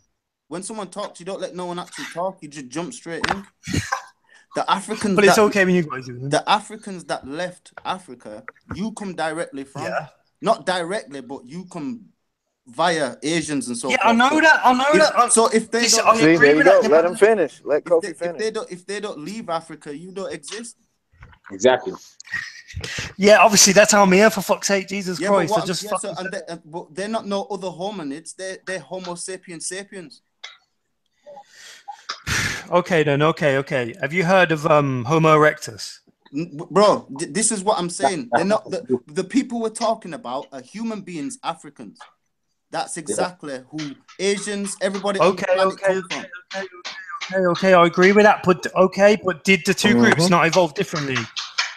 When someone talks, you don't let no one actually talk. You just jump straight in. [laughs] The Africans, But it's that, okay when you guys do the Africans that left Africa, you come directly from. Yeah. Not directly, but you come via Asians and so Yeah, forth. I know that. I know if- that. I- So if they Listen, don't, See, there you with go. that. Let them finish. Let if they, Kofi if they don't if they don't leave Africa, you don't exist. Exactly. Yeah, obviously that's how I'm here for fuck's sake, Jesus Yeah, Christ. but, I what, just yeah, so, and they, and, but they're not no other hominids. They're they're Homo sapiens sapiens. [sighs] Okay then, okay, okay. Have you heard of um Homo erectus? Bro, th- this is what I'm saying. [laughs] They're not the, the people we're talking about are human beings, Africans. That's exactly who Asians, everybody Okay, planet okay, come okay, from. okay, okay, okay, I agree with that. But okay, but did the 2 groups Mhm. not evolve differently?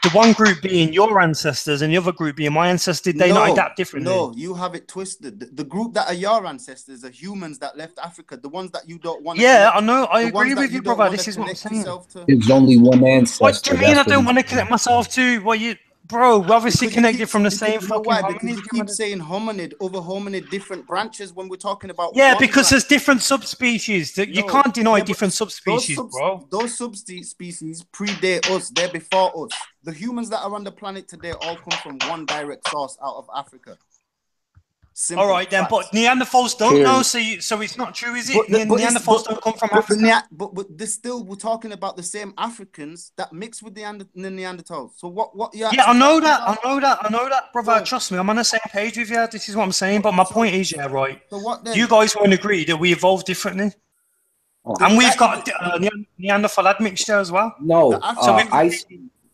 The one group being your ancestors and the other group being my ancestors, did they not adapt differently? No, you have it twisted. The, the group that are your ancestors are humans that left Africa. The ones that you don't want. Yeah, I know. I agree with you, don't brother. This is what I'm saying. yourself to. There's only one ancestor. What do you mean I don't want to connect myself to? What you, bro? We're obviously connected keep- from the same fucking why? Because you keep saying hominid over hominid, different branches when we're talking about. Yeah, because branch. there's different subspecies. That you No, can't deny yeah, different Those, subspecies, subs- bro. those subspecies predate us. They're before us. The humans that are on the planet today all come from one direct source out of Africa. Simple All right then, facts. but Neanderthals don't Period. know, so you, so it's not true, is it? But the- Ne- but Neanderthals but- don't come from but Africa. Nea- but but this still we're talking about the same Africans that mix with the, Neander- the Neanderthals. So what what you Yeah, I know that. I know that. I know that, brother. Trust me, I'm on the same page with you. This is what I'm saying. But my point is, yeah, right. So what then? You guys won't agree that we evolved differently, and we've got uh, Neanderthal admixture as well. No, So uh, we've- I,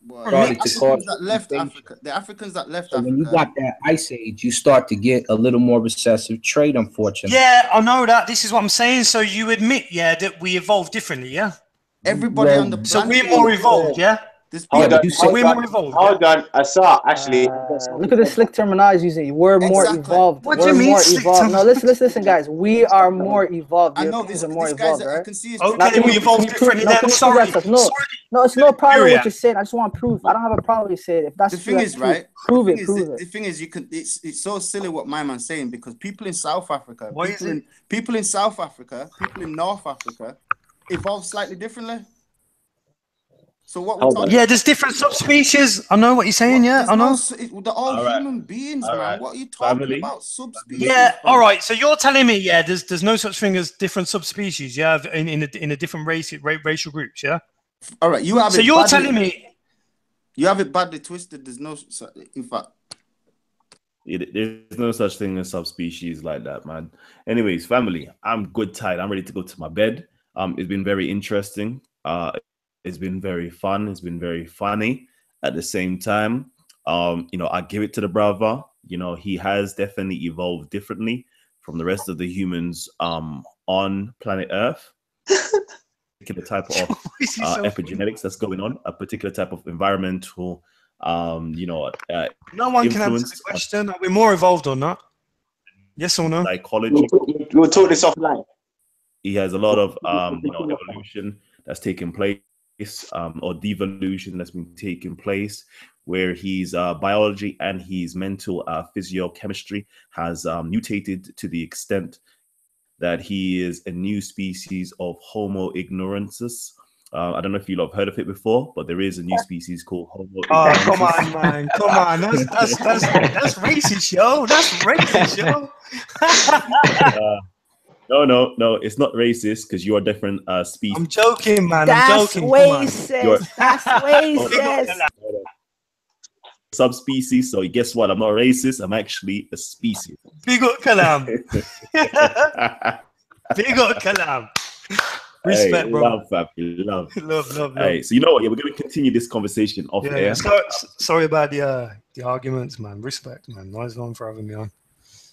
Well, started the to cause Africans that left. Africa, the Africans that left So Africa. when you got that ice age, you start to get a little more recessive trade, unfortunately. Yeah, I know that. This is what I'm saying. So you admit, yeah, that we evolved differently, yeah? Everybody Well, on the planet. So planet. we're more evolved, yeah? This Hold Yeah, on, you So said hold more on, evolved. hold on. I saw actually. Uh, look at the slick terminology using. We're more Exactly. evolved. What do We're you mean more slick evolved. No, term- listen, listen, listen, guys. We are more evolved. I know these are more This guy's. evolved, I right? can see. Okay, Now, can we evolved can you prove, differently no, then. can you Sorry. No, Sorry. no, it's no problem with what you're saying. I just want proof. I don't have a problem with saying it. If that's The thing that's is, true. right? Prove it, prove is, it. The thing is, you can. It's it's so silly what my man's saying because people in South Africa, people in people in South Africa, people in North Africa, evolve slightly differently. So what we're talking Yeah, there's different subspecies. I know what you're saying, yeah, I know. s- it- they're all All right. human beings, All man. right. What are you talking Family. about? Subspecies. Yeah, bro. all right. So you're telling me, yeah, there's there's no such thing as different subspecies, yeah, in in a, in a different race ra- racial groups, yeah. All right, you have So it. you're badly- telling me, you have it badly twisted. There's no. In fact, It, there's no such thing as subspecies like that, man. Anyways, family, I'm good tired. I'm ready to go to my bed. Um, it's been very interesting. Uh, it's been very fun. It's been very funny at the same time. Um, you know, I give it to the brother. You know, he has definitely evolved differently from the rest of the humans um on planet Earth. [laughs] particular type of [laughs] Why is he uh, so epigenetics that's going on, a particular type of environmental, um, you know, uh, no one can answer influence the question. Are we more evolved or not? Yes or no? psychology. We'll talk, we'll talk this offline. he has a lot of um, you know evolution that's taking place um, or devolution that's been taking place where his uh, biology and his mental uh, physiochemistry has um, mutated to the extent that he is a new species of homo ignorances uh, i don't know if you've heard of it before but there is a new species called homo Oh ignorances. come on, man! Come on, that's that's that's, that's racist, yo. That's racist, yo. [laughs] [laughs] No no no it's not racist because you're a different uh, species I'm joking, man. I'm joking. Come racist. That's [laughs] racist. subspecies. So guess what? I'm not racist. I'm actually a species. Big up Kalam. [laughs] Big up Kalam. Respect, hey, bro. Love, fam. Love. [laughs] Love, love, love. Hey, so you know what? Yeah, we're going to continue this conversation off yeah, air. so, sorry about the uh, the arguments, man. Respect, man. Nice one for having me on.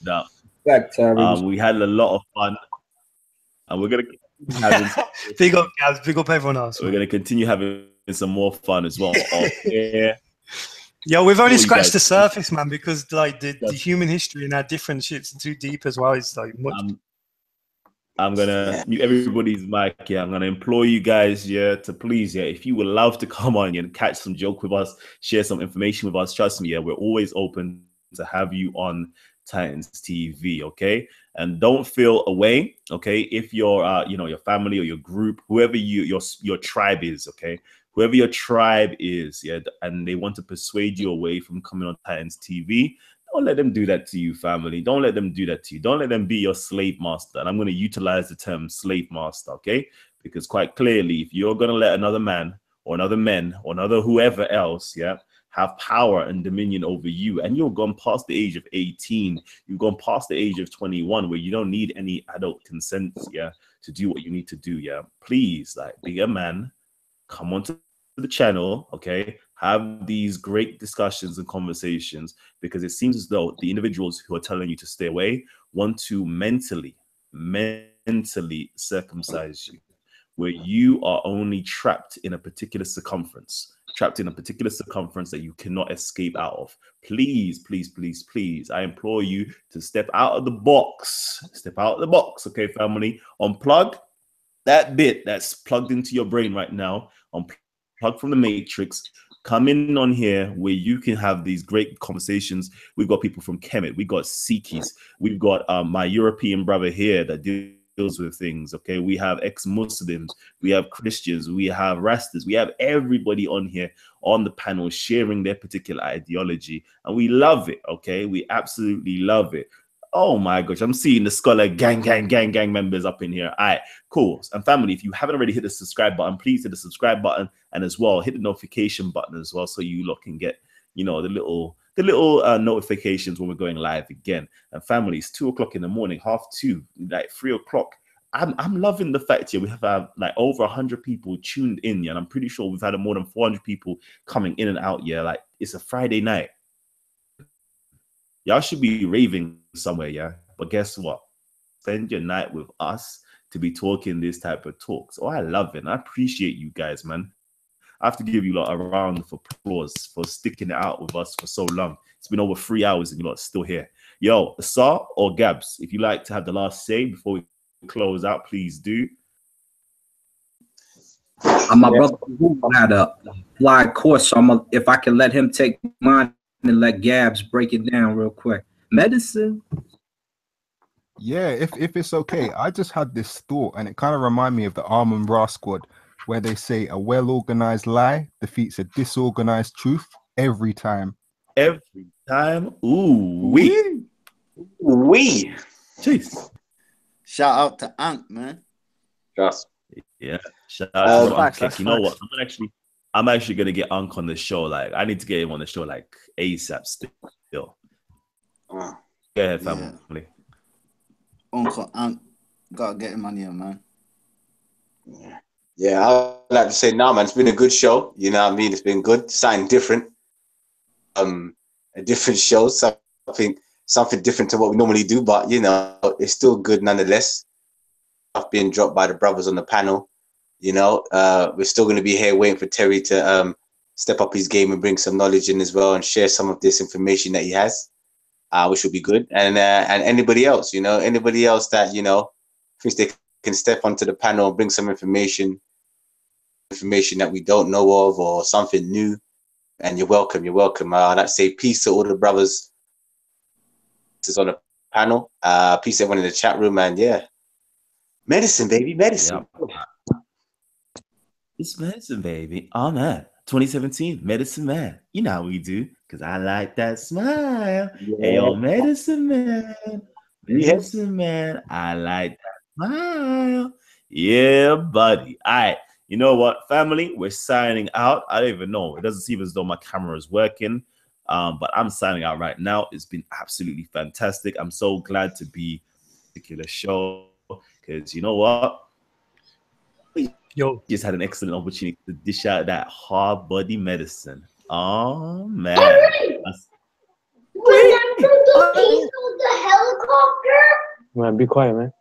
Now, Respect, um, we had a lot of fun, and we're going to having, [laughs] Big up, guys. Big up everyone else. we're man. going to continue having some more fun as well [laughs] off air. Yeah, we've only scratched the surface, man, because like the, the human history and our different shits are too deep as well. It's like much. Um, I'm gonna mute everybody's mic. Yeah, I'm gonna implore you guys, yeah, to please, yeah, if you would love to [laughs] come on and catch some joke with us, share some information with us. Trust me, yeah, we're always open to have you on Titans TV. Okay, and don't feel away. Okay, if your, uh, you know, your family or your group, whoever you your your tribe is, okay, whoever your tribe is, yeah, and they want to persuade you away from coming on Titans TV, don't let them do that to you, family. Don't let them do that to you. Don't let them be your slave master. And I'm going to utilize the term slave master, okay? Because quite clearly, if you're going to let another man or another men or another whoever else, yeah, have power and dominion over you, and you've gone past the age of 18, you've gone past the age of 21, where you don't need any adult consent, yeah, to do what you need to do, yeah. Please, like, be a man, come onto the channel, okay? Have these great discussions and conversations because it seems as though the individuals who are telling you to stay away want to mentally, mentally circumcise you, where you are only trapped in a particular circumference, trapped in a particular circumference that you cannot escape out of. Please, please, please, please, I implore you to step out of the box. Step out of the box, okay, family? Unplug that bit that's plugged into your brain right now, unplug from the matrix, come in on here where you can have these great conversations. We've got people from Kemet, we've got Sikhis, we've got um, my European brother here that deals with things. Okay, we have ex-Muslims, we have Christians, we have Rastas, we have everybody on here on the panel sharing their particular ideology, and we love it. Okay, we absolutely love it. Oh my gosh, I'm seeing the scholar gang, gang, gang, gang members up in here. All right, cool. And family, if you haven't already hit the subscribe button, please hit the subscribe button and as well hit the notification button as well, so you lot can get you know the little the little uh, notifications when we're going live again. And families, two o'clock in the morning, half two, like three o'clock. I'm I'm loving the fact here we have uh, like over hundred people tuned in, yeah, and I'm pretty sure we've had more than 400 people coming in and out. Yeah, like it's a Friday night. Y'all should be raving somewhere, yeah. But guess what? Spend your night with us to be talking this type of talks. Oh, I love it. I appreciate you guys, man. I have to give you lot a round of applause for sticking it out with us for so long. It's been over three hours and you're not still here. Yo, Asar or Gabs, if you like to have the last say before we close out, please do. Uh, my brother Who had a fly course, so I'm a, if I can let him take mine and let Gabs break it down real quick. Medicine. Yeah, if if it's okay, I just had this thought, and it kind of reminded me of the Armand Ra squad, where they say a well-organized lie defeats a disorganized truth every time. Every time, ooh, we, we, jeez. Shout out to Ant, man. Trust. Yeah, shout out Um, to Facts, Unc. You know what? I'm actually, I'm actually gonna get Unc on the show. Like, I need to get him on the show like ASAP. Still, Uh, go ahead, family. Uncle Ant, gotta get him on here, man. Yeah, I'd like to say, nah, man, it's been a good show. You know what I mean? It's been good, something different. Um, a different show, something something different to what we normally do, but you know, it's still good nonetheless. Stuff being dropped by the brothers on the panel. You know, uh, we're still going to be here waiting for Terry to um, step up his game and bring some knowledge in as well and share some of this information that he has, uh, which will be good. And uh, and anybody else, you know, anybody else that you know thinks they can step onto the panel and bring some information, information that we don't know of or something new. And you're welcome. You're welcome. Uh, I'd say peace to all the brothers. This is on the panel. Uh, peace to everyone in the chat room. And yeah, medicine, baby, medicine. It's medicine, baby. Oh man, 2017, medicine man. You know how we do, cause I like that smile. Yeah. Hey, yo, medicine man, medicine man. I like that smile. Yeah, buddy. All right. You know what, family? We're signing out. I don't even know. It doesn't seem as though my camera is working. Um, but I'm signing out right now. It's been absolutely fantastic. I'm so glad to be particular show because you know what? Yo, just had an excellent opportunity to dish out that hard body medicine. Oh man. That's- Man, be quiet, man.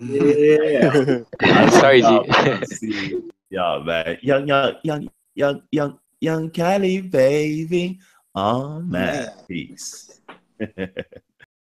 Yeah. I'm [laughs] sorry, G. [laughs] G. yeah, man. Young, young, young, young, young, young Cali, baby. Oh man. Peace. [laughs]